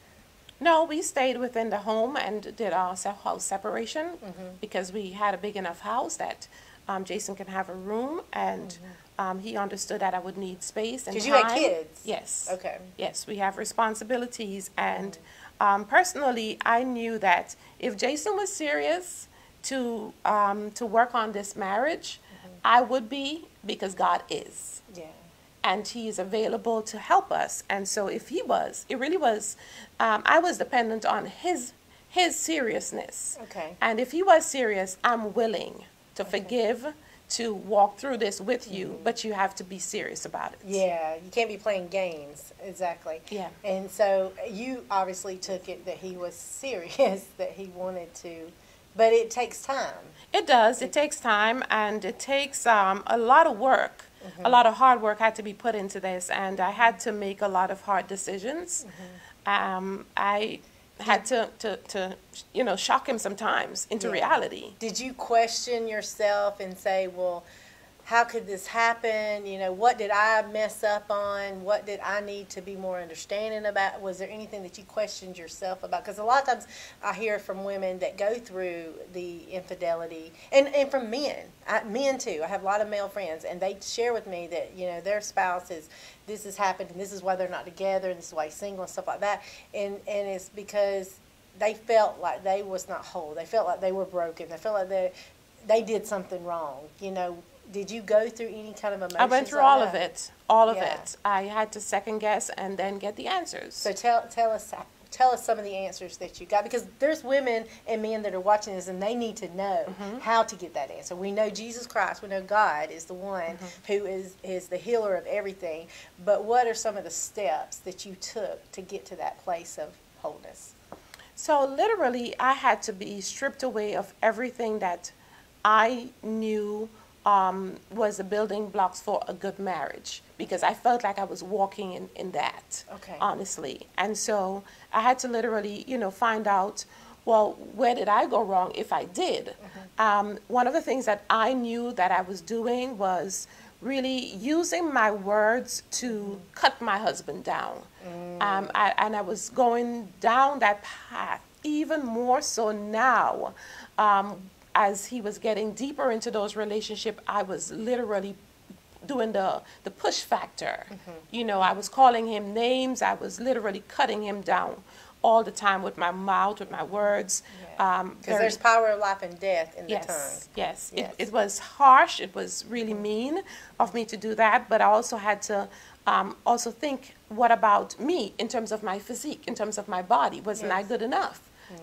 No, we stayed within the home and did our se- house separation Mm-hmm. because we had a big enough house that um, Jason can have a room, and um, he understood that I would need space and Because Mm-hmm. you had kids. Yes. Okay. Yes, we have responsibilities, and um, personally, I knew that if Jason was serious to um, to work on this marriage, I would be because God is Yeah. and he is available to help us. And so, if he was, it really was, um, I was dependent on his his seriousness. Okay. And if he was serious, I'm willing to forgive, to walk through this with you, but you have to be serious about it. Mm-hmm. Yeah, you can't be playing games. Exactly. Yeah. And so you obviously took it that he was serious, that he wanted to, but it takes time. It does. It takes time and it takes um, a lot of work. A lot of hard work had to be put into this, and I had to make a lot of hard decisions. Um, I had to, to, to, you know, shock him sometimes into Yeah. reality. Did you question yourself and say, well, how could this happen? You know, what did I mess up on? What did I need to be more understanding about? Was there anything that you questioned yourself about? Because a lot of times I hear from women that go through the infidelity, and, and from men, I, men too. I have a lot of male friends, and they share with me that, you know, their spouses, this has happened, and this is why they're not together, and this is why he's single, and stuff like that. And, and it's because they felt like they was not whole. They felt like they were broken. They felt like they, they did something wrong. You know, did you go through any kind of emotions? I went through all of it, all of Yeah. it. I had to second guess and then get the answers. So tell tell us tell us some of the answers that you got because there's women and men that are watching this and they need to know Mm-hmm. how to get that answer. We know Jesus Christ, we know God is the one Mm-hmm. who is is the healer of everything. But what are some of the steps that you took to get to that place of wholeness? So literally, I had to be stripped away of everything that I knew um, was the building blocks for a good marriage because I felt like I was walking in, in that, Okay. honestly. And so I had to literally, you know, find out, well, where did I go wrong if I did? Um, one of the things that I knew that I was doing was really using my words to cut my husband down. Um, I, and I was going down that path even more so now. Um, as he was getting deeper into those relationships, I was literally doing the, the push factor. You know, I was calling him names. I was literally cutting him down all the time with my mouth, with my words. Um, Because very- there's power of life and death in the tongue. Yes, Yes. It, it was harsh. It was really mean of me to do that, but I also had to um, also think, what about me in terms of my physique, in terms of my body? Wasn't I good enough?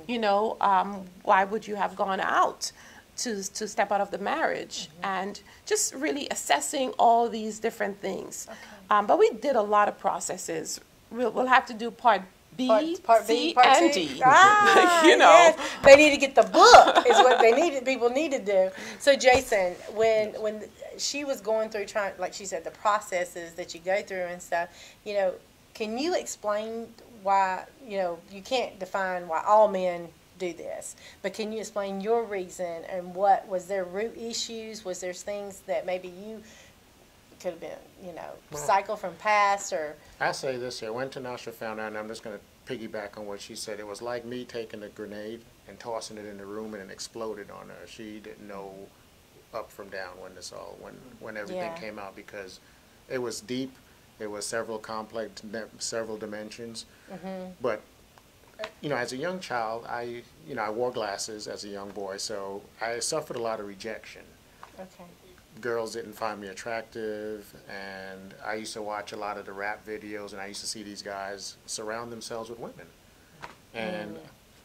You know, um, why would you have gone out to to step out of the marriage? And just really assessing all these different things. Um, but we did a lot of processes. We'll, we'll have to do part B, Part, part C, B, part and. D. Ah, you know. yes. they need to get the book. Is what they needed. People need to do. So, Jason, when when she was going through trying, like she said, the processes that you go through and stuff, you know, can you explain why? You know, you can't define why all men do this, but can you explain your reason and what was there root issues? Was there things that maybe you could have been, you know, cycle from past or I say this here, when Tinasha found out, and I'm just gonna piggyback on what she said, it was like me taking a grenade and tossing it in the room and it exploded on her. She didn't know up from down when this all, when, when everything Yeah. came out because it was deep, it was several complex, several dimensions. Mm-hmm. But, you know, as a young child, I, you know, I wore glasses as a young boy, so I suffered a lot of rejection okay. girls didn't find me attractive, and I used to watch a lot of the rap videos, and I used to see these guys surround themselves with women. And mm.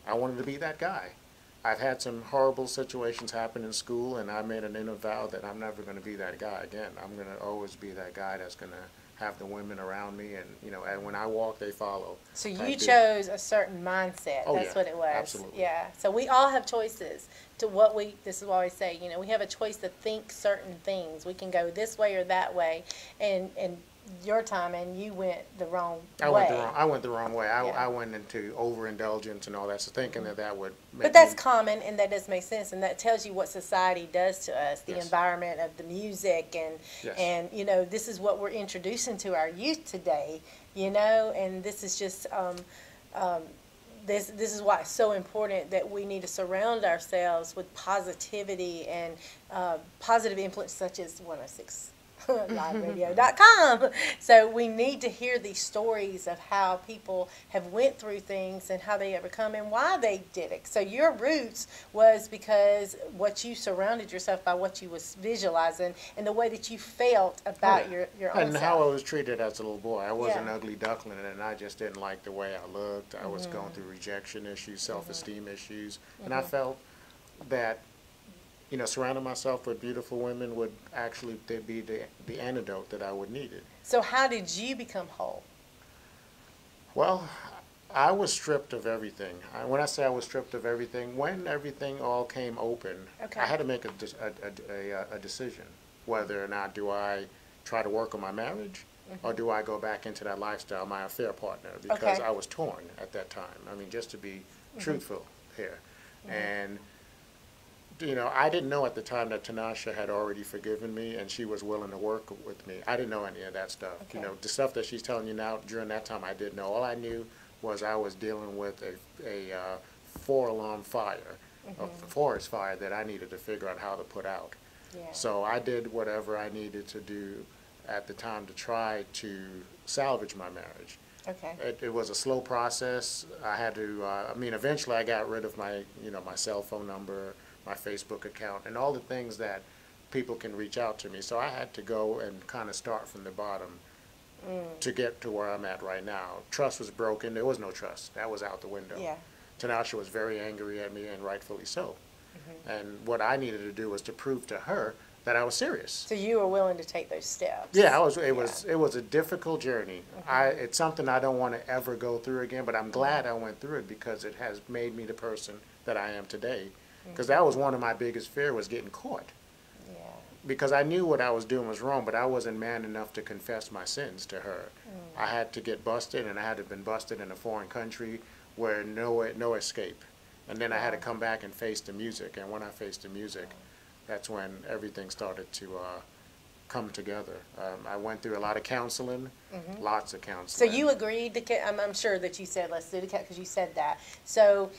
I wanted to be that guy. I've had some horrible situations happen in school, and I made an inner vow that I'm never going to be that guy again. I'm going to always be that guy that's going to have the women around me, and you know, and when I walk, they follow. So you deal. chose a certain mindset. Oh, That's yeah, what it was. absolutely. Yeah. So we all have choices to what we. This is what I say. You know, we have a choice to think certain things. We can go this way or that way, and and your time and you went the wrong I way. went the wrong. I went the wrong way. I, Yeah. I went into overindulgence and all that, so thinking that that would. Make But that's me- common and that does make sense and that tells you what society does to us, the Yes. environment of the music and Yes. and you know, this is what we're introducing to our youth today, you know, and this is just um, um, this this is why it's so important that we need to surround ourselves with positivity and uh, positive influence such as 106 liveradio.com. So we need to hear these stories of how people have went through things and how they overcome and why they did it. So your roots was because what you surrounded yourself by what you was visualizing and the way that you felt about Yeah. your, your own And how I was treated as a little boy. I was an ugly duckling, and I just didn't like the way I looked. I was Mm-hmm. going through rejection issues, self-esteem issues, and I felt that, you know, surrounding myself with beautiful women would actually be the the antidote that I would need it. So how did you become whole? Well, I was stripped of everything. I, when I say I was stripped of everything, when everything all came open, Okay. I had to make a, a, a, a, uh, a decision whether or not do I try to work on my marriage mm-hmm. or do I go back into that lifestyle, my affair partner, because. Okay. I was torn at that time. I mean, just to be mm-hmm. truthful here. Mm-hmm. And you know, I didn't know at the time that Tinasha had already forgiven me and she was willing to work with me. I didn't know any of that stuff. You know, the stuff that she's telling you now, during that time, I didn't know. All I knew was I was dealing with a, a uh, four alarm fire, a forest fire that I needed to figure out how to put out. Yeah. So I did whatever I needed to do at the time to try to salvage my marriage. Okay. It, it was a slow process. I had to, uh, I mean, eventually I got rid of my, you know, my cell phone number, my Facebook account, and all the things that people can reach out to me. So I had to go and kind of start from the bottom to get to where I'm at right now. Trust was broken. There was no trust. That was out the window. Yeah. Tinasha was very angry at me, and rightfully so. Mm-hmm. And what I needed to do was to prove to her that I was serious. So you were willing to take those steps. Yeah, I was. It was. It was a difficult journey. I. It's something I don't want to ever go through again. But I'm glad I went through it because it has made me the person that I am today. Because that was one of my biggest fear was getting caught. Yeah. Because I knew what I was doing was wrong, but I wasn't man enough to confess my sins to her. I had to get busted, and I had to have been busted in a foreign country where no no escape. And then I had to come back and face the music. And when I faced the music, that's when everything started to uh, come together. Um, I went through a lot of counseling, lots of counseling. So you agreed to, I'm, I'm sure that you said, let's do the cat, because you said that. So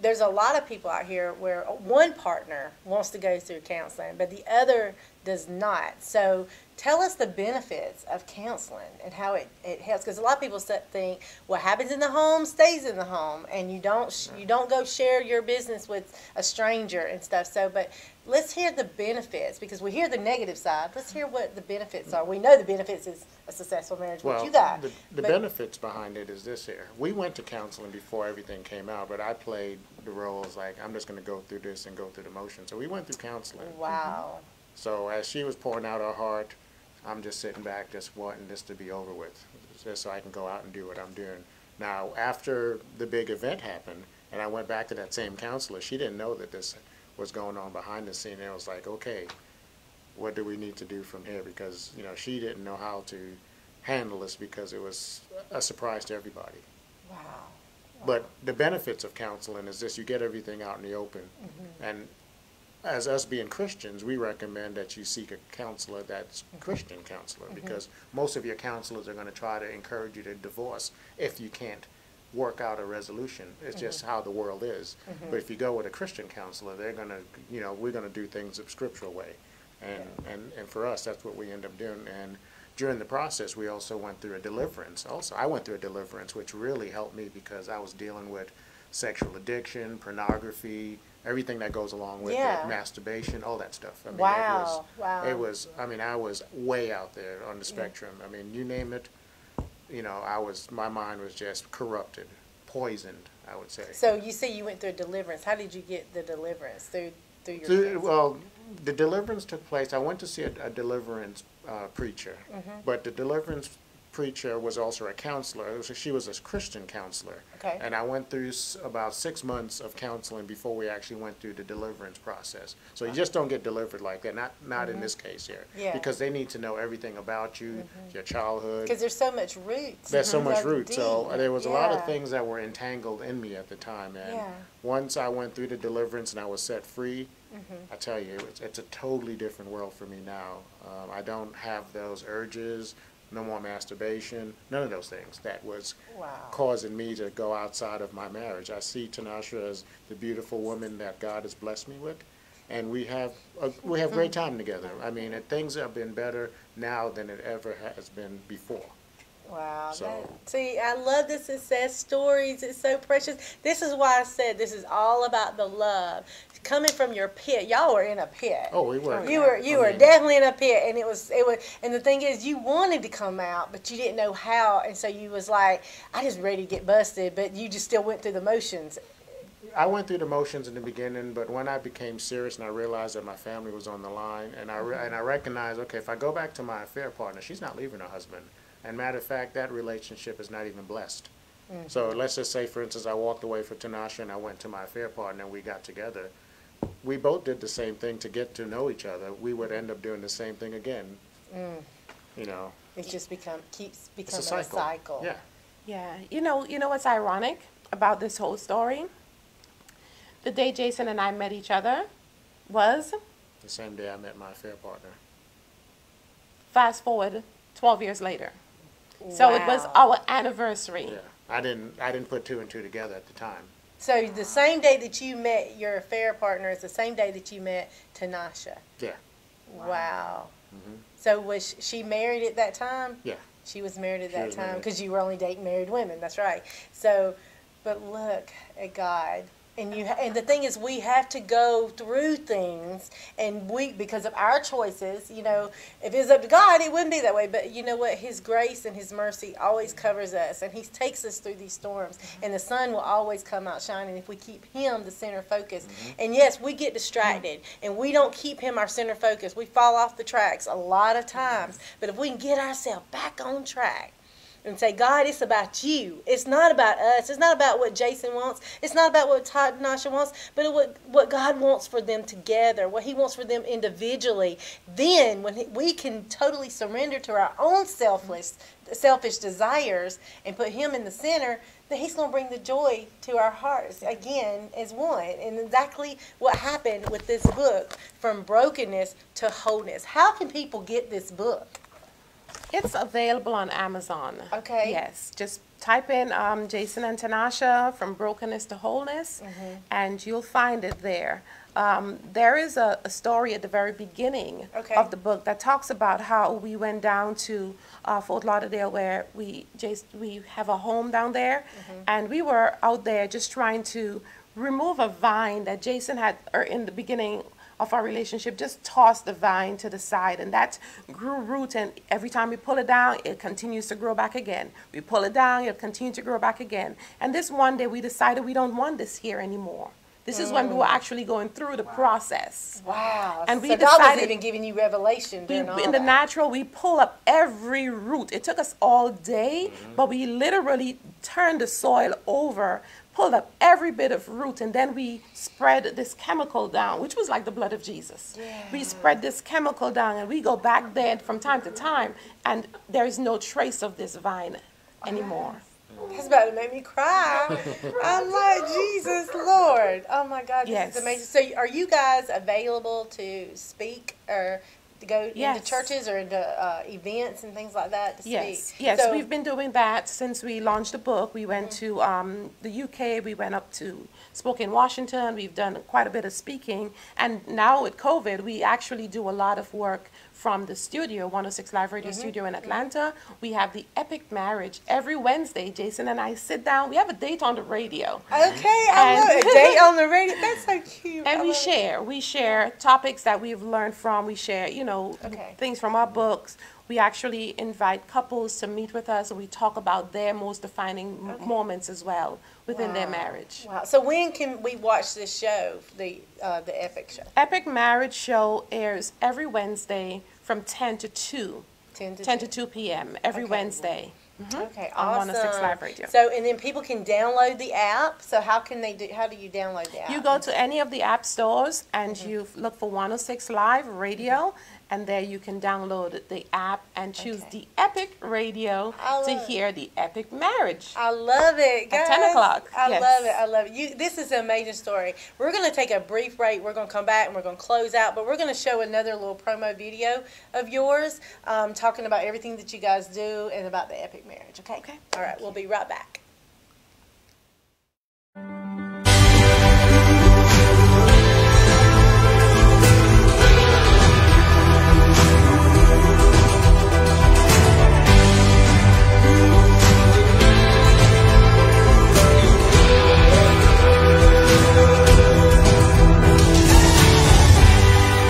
there's a lot of people out here where one partner wants to go through counseling, but the other does not. So tell us the benefits of counseling and how it, it helps, because a lot of people think what happens in the home stays in the home, and you don't, you don't go share your business with a stranger and stuff. So, but let's hear the benefits, because we hear the negative side. Let's hear what the benefits are. We know the benefits is a successful marriage, what you got. the, the benefits behind it is this here. We went to counseling before everything came out, but I played the roles like I'm just going to go through this and go through the motions. So we went through counseling. Wow. Mm-hmm. So as she was pouring out her heart, I'm just sitting back, just wanting this to be over with, just so I can go out and do what I'm doing. Now, after the big event happened, and I went back to that same counselor, she didn't know that this was going on behind the scene. And it was like, okay, what do we need to do from here? Because you know she didn't know how to handle this because it was a surprise to everybody. Wow. But the benefits of counseling is this: you get everything out in the open, Mhm. and as us being Christians, we recommend that you seek a counselor that's Christian counselor because most of your counselors are going to try to encourage you to divorce if you can't work out a resolution. It's mm-hmm. just how the world is. Mm-hmm. But if you go with a Christian counselor, they're going to, you know, we're going to do things the scriptural way, and and and for us, that's what we end up doing. And during the process, we also went through a deliverance. Also, I went through a deliverance, which really helped me because I was dealing with sexual addiction, pornography, everything that goes along with Yeah. it, masturbation, all that stuff. I mean, Wow, It was, wow. It was. I mean, I was way out there on the spectrum. I mean, you name it. You know, I was. My mind was just corrupted, poisoned. I would say. So you say you went through a deliverance. How did you get the deliverance through through your? Through- well, the deliverance took place. I went to see a, a deliverance uh, preacher, Mm-hmm. but the deliverance preacher was also a counselor. She was a Christian counselor. Okay. And I went through s- about six months of counseling before we actually went through the deliverance process. So you just don't get delivered like that, not, not in this case here. Mm-hmm. Yeah. Mm-hmm. Because they need to know everything about you, your childhood. Because there's so much roots. There's so much roots. So there was a lot of things that were entangled in me at the time. And Yeah. once I went through the deliverance and I was set free, Mm-hmm. I tell you, it's, it's a totally different world for me now. Um, I don't have those urges, no more masturbation, none of those things that was Wow. causing me to go outside of my marriage. I see Tinasha as the beautiful woman that God has blessed me with. And we have a, we have great mm-hmm. time together. I mean, things have been better now than it ever has been before. Wow. So- that- see, I love the success stories. It's so precious. This is why I said this is all about the love coming from your pit. Y'all were in a pit. Oh, we were. You were you I were mean, definitely in a pit, and it was it was. And the thing is, you wanted to come out, but you didn't know how, and so you was like, I just ready to get busted, but you just still went through the motions. I went through the motions in the beginning, but when I became serious and I realized that my family was on the line, and I re- and I recognized, okay, if I go back to my affair partner, she's not leaving her husband. And matter of fact, that relationship is not even blessed. Mm-hmm. So let's just say, for instance, I walked away from Tinasha and I went to my affair partner and we got together. We both did the same thing to get to know each other. We would end up doing the same thing again. Mm. You know, It just become keeps it's a becoming cycle. a cycle. Yeah. Yeah, you know, you know what's ironic about this whole story? The day Jason and I met each other was The same day I met my affair partner. fast forward 12 years later. So it was Wow. our anniversary. Yeah. I didn't I didn't put two and two together at the time. So the same day that you met your affair partner is the same day that you met Tinasha. Yeah. Wow. Mhm. So was she married at that time? Yeah. She was married at She that was time married. because you were only dating married women. That's right. So, but look at God. And you and the thing is, we have to go through things, and we because of our choices. You know, if it's up to God, it wouldn't be that way. But you know what? His grace and His mercy always covers us, and He takes us through these storms. Mm-hmm. And the sun will always come out shining if we keep Him the center focus. Mm-hmm. And yes, we get distracted, mm-hmm. and we don't keep Him our center focus. We fall off the tracks a lot of times. But if we can get ourselves back on track and say, God, it's about you. It's not about us. It's not about what Jason wants. It's not about what Tinasha wants, but what, what God wants for them together, what He wants for them individually. Then, when he- we can totally surrender to our own selfless, selfish desires and put Him in the center, then He's going to bring the joy to our hearts again as one. And exactly what happened with this book from brokenness to wholeness. How can people get this book? It's available on Amazon. Okay. Yes, just type in um, Jason and Tinasha from brokenness to wholeness, Mm-hmm. and you'll find it there. Um, there is a, a story at the very beginning Okay. of the book that talks about how we went down to uh, Fort Lauderdale, where we just we have a home down there, Mm-hmm. and we were out there just trying to remove a vine that Jason had, or in the beginning of our relationship, just toss the vine to the side, and that grew root. And every time we pull it down, it continues to grow back again. We pull it down, it continues to grow back again. And this one day, we decided we don't want this here anymore. This is when we were mm. actually going through the process. Wow. And we so God was decided- even giving you revelation We, in the natural, we pull up every root. It took us all day, mm-hmm. but we literally turned the soil over, pulled up every bit of root, and then we spread this chemical down, which was like the blood of Jesus. We spread this chemical down, and we go back there from time to time, and there is no trace of this vine anymore. That's about to make me cry. I'm like, Jesus, Lord. Oh my God, this Yes. is amazing. So, are you guys available to speak or to go into churches or into uh, events and things like that to Yes, speak? yes, So- we've been doing that since we launched the book. We went to um, the UK, we went up to Spokane, Washington. We've done quite a bit of speaking, and now with COVID, we actually do a lot of work from the studio, 106 Live Radio mm-hmm. Studio in mm-hmm. Atlanta. We have the Epic Marriage every Wednesday. Jason and I sit down. We have a date on the radio. Okay, I love it. A date on the radio. That's so cute. I And we love it. share. We share topics that we've learned from. We share, you know, Okay. things from our books. We actually invite couples to meet with us, and we talk about their most defining m- moments as well within their marriage. Wow. So when can we watch this show, the uh, the Epic show? Epic Marriage Show airs every Wednesday from 10 to 2. 10 to 10 to 2 p.m. every Okay. Wednesday. Okay, on awesome. 106 Live Radio. So, and then people can download the app. So, how can they do? How do you download the app? You go to any of the app stores and Mm-hmm. you look for 106 Live Radio, and there you can download the app and choose Okay. the Epic Radio to hear the Epic Marriage. I love it, guys. At 10 o'clock, I yes. love it. I love it. You, this is an amazing story. We're going to take a brief break. We're going to come back and we're going to close out, but we're going to show another little promo video of yours, um, talking about everything that you guys do and about the epic marriage. Okay. Okay. All right. We'll be right back.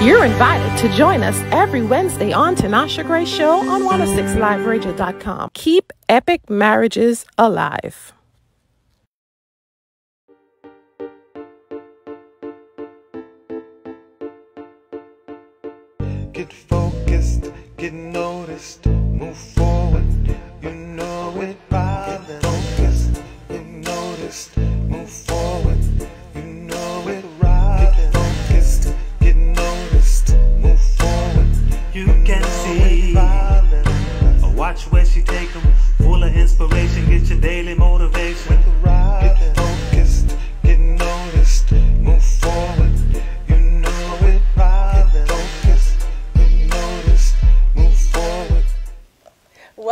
You're invited to join us every Wednesday on Tinasha Gray Show on 106liveradio.com. Keep epic marriages alive. Get focused, get noticed, move forward. Can see. Watch where she take 'em, full of inspiration, get your daily motivation.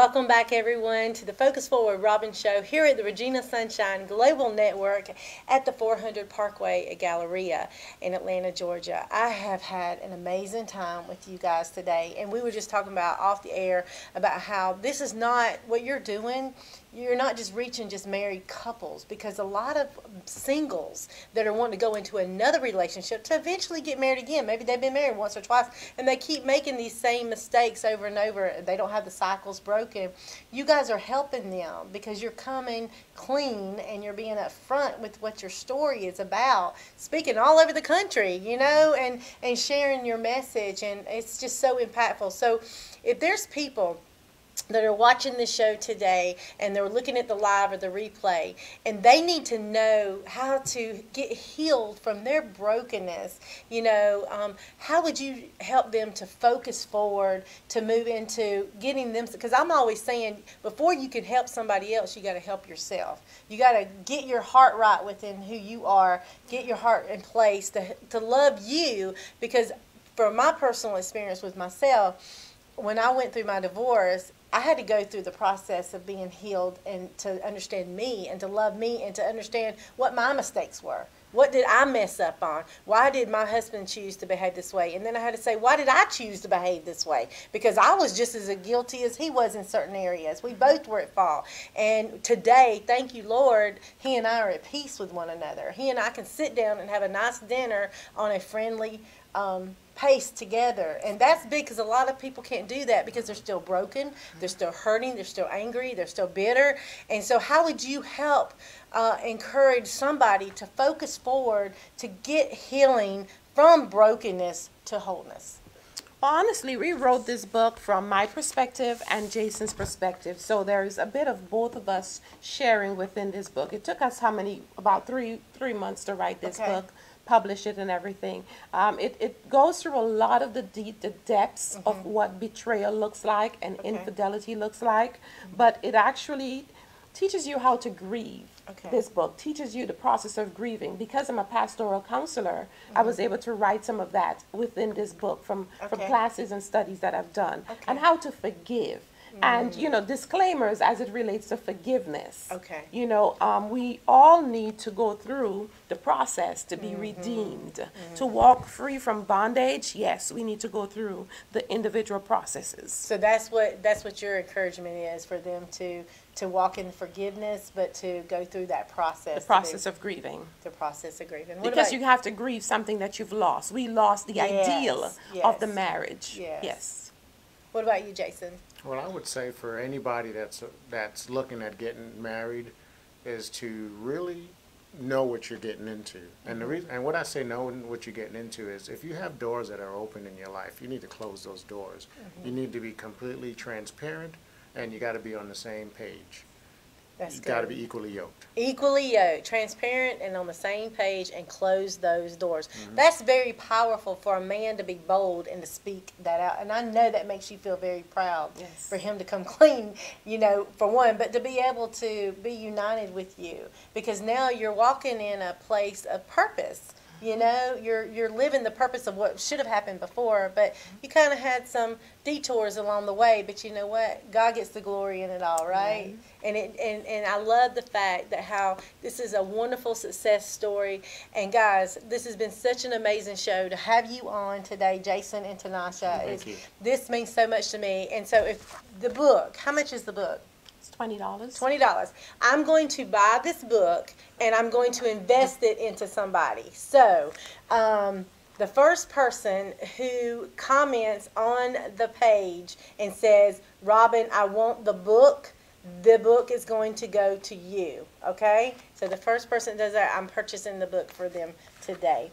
Welcome back, everyone, to the Focus Forward Robin Show here at the Regina Sunshine Global Network at the 400 Parkway Galleria in Atlanta, Georgia. I have had an amazing time with you guys today, and we were just talking about off the air about how this is not what you're doing. You're not just reaching just married couples because a lot of singles that are wanting to go into another relationship to eventually get married again. Maybe they've been married once or twice and they keep making these same mistakes over and over. They don't have the cycles broken. You guys are helping them because you're coming clean and you're being upfront with what your story is about, speaking all over the country, you know, and, and sharing your message. And it's just so impactful. So if there's people that are watching the show today and they're looking at the live or the replay and they need to know how to get healed from their brokenness. You know um, how would you help them to focus forward to move into getting them because i'm always saying before you can help somebody else you got to help yourself. You got to get your heart right within who you are get your heart in place to, to love you because from my personal experience with myself when I went through my divorce, I had to go through the process of being healed and to understand me and to love me and to understand what my mistakes were. What did I mess up on? Why did my husband choose to behave this way? And then I had to say, why did I choose to behave this way? Because I was just as guilty as he was in certain areas. We both were at fault. And today, thank you, Lord, he and I are at peace with one another. He and I can sit down and have a nice dinner on a friendly um, pace together. And that's big because a lot of people can't do that because they're still broken, they're still hurting, they're still angry, they're still bitter. And so, how would you help uh, encourage somebody to focus forward to get healing from brokenness to wholeness? Honestly, we wrote this book from my perspective and Jason's perspective. So there's a bit of both of us sharing within this book. It took us how many? About three three months to write this Okay. book, publish it, and everything. Um, it it goes through a lot of the deep, the depths of what betrayal looks like and Okay. infidelity looks like, but it actually teaches you how to grieve. Okay. This book teaches you the process of grieving. Because I'm a pastoral counselor, I was able to write some of that within this book from, from classes and studies that I've done, Okay. and how to forgive. And mm. you know disclaimers as it relates to forgiveness. Okay. You know, um, we all need to go through the process to be mm-hmm. redeemed, to mm-hmm. walk free from bondage. Yes, we need to go through the individual processes. So that's what that's what your encouragement is for them to to walk in forgiveness, but to go through that process. The process be- of grieving. the process of grieving. What Because you have to grieve something that you've lost. We lost the ideal Yes, of the marriage. yes. yes. What about you, Jason? Well, I would say for anybody that's that's looking at getting married, is to really know what you're getting into. And the reason, and what I say knowing what you're getting into is if you have doors that are open in your life, you need to close those doors. You mm-hmm. need to be completely transparent, and you got to be on the same page. That's you got to be equally yoked. equally yoked, transparent, and on the same page, and close those doors. Mm-hmm. That's very powerful for a man to be bold and to speak that out. And I know that makes you feel very proud Yes. for him to come clean, you know, for one, but to be able to be united with you because now you're walking in a place of purpose. You know, you're you're living the purpose of what should have happened before, but mm-hmm. you kind of had some detours along the way. But you know what? God gets the glory in it all, right? And it and, and I love the fact that how this is a wonderful success story. And guys, this has been such an amazing show to have you on today, Jason and Tinasha. Thank It's- you. This means so much to me. And so, if the book, how much is the book? Twenty dollars. Twenty dollars. I'm going to buy this book and I'm going to invest it into somebody. So, um, the first person who comments on the page and says, "Robin, I want the book," the book is going to go to you. Okay. So the first person does that, I'm purchasing the book for them today.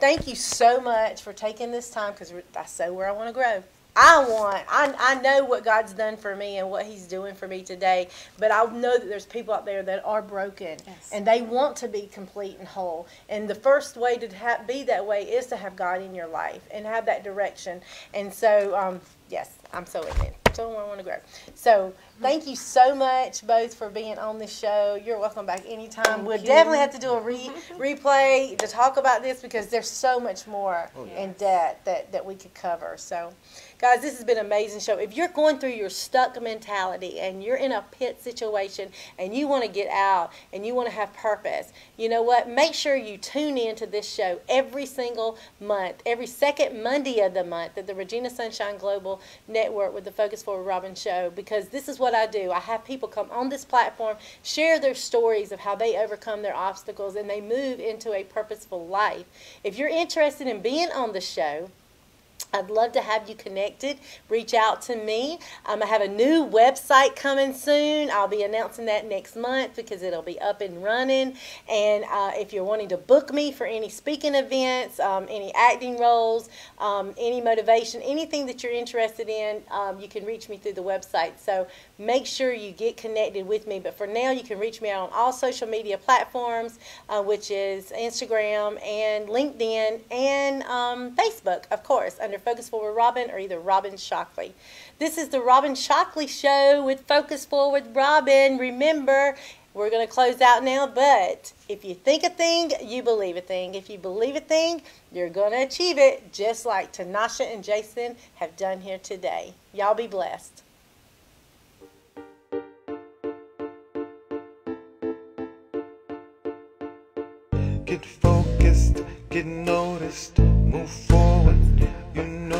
Thank you so much for taking this time because that's so where I want to grow. I want, I, I know what God's done for me and what He's doing for me today, but I know that there's people out there that are broken Yes. and they want to be complete and whole. And the first way to ha- be that way is to have God in your life and have that direction. And so, um, yes, I'm so in it. So I want to grow. So thank you so much both for being on the show. You're welcome back anytime. Thank we'll you. definitely have to do a re- replay to talk about this because there's so much more in depth that, that we could cover. So, guys, this has been an amazing show. If you're going through your stuck mentality and you're in a pit situation and you want to get out and you want to have purpose, you know what? Make sure you tune in to this show every single month, every second Monday of the month at the Regina Sunshine Global Network with the Focus Forward Robin show because this is what I do. I have people come on this platform, share their stories of how they overcome their obstacles and they move into a purposeful life. If you're interested in being on the show, I'd love to have you connected. Reach out to me. Um, I have a new website coming soon. I'll be announcing that next month because it'll be up and running. And uh, if you're wanting to book me for any speaking events, um, any acting roles, um, any motivation, anything that you're interested in, um, you can reach me through the website. So make sure you get connected with me. But for now, you can reach me out on all social media platforms, uh, which is Instagram and LinkedIn and um, Facebook, of course, under Focus Forward Robin or either Robin Shockley. This is the Robin Shockley Show with Focus Forward Robin. Remember, we're going to close out now, but if you think a thing, you believe a thing. If you believe a thing, you're going to achieve it, just like Tinasha and Jason have done here today. Y'all be blessed. Get focused, get noticed, move forward. You know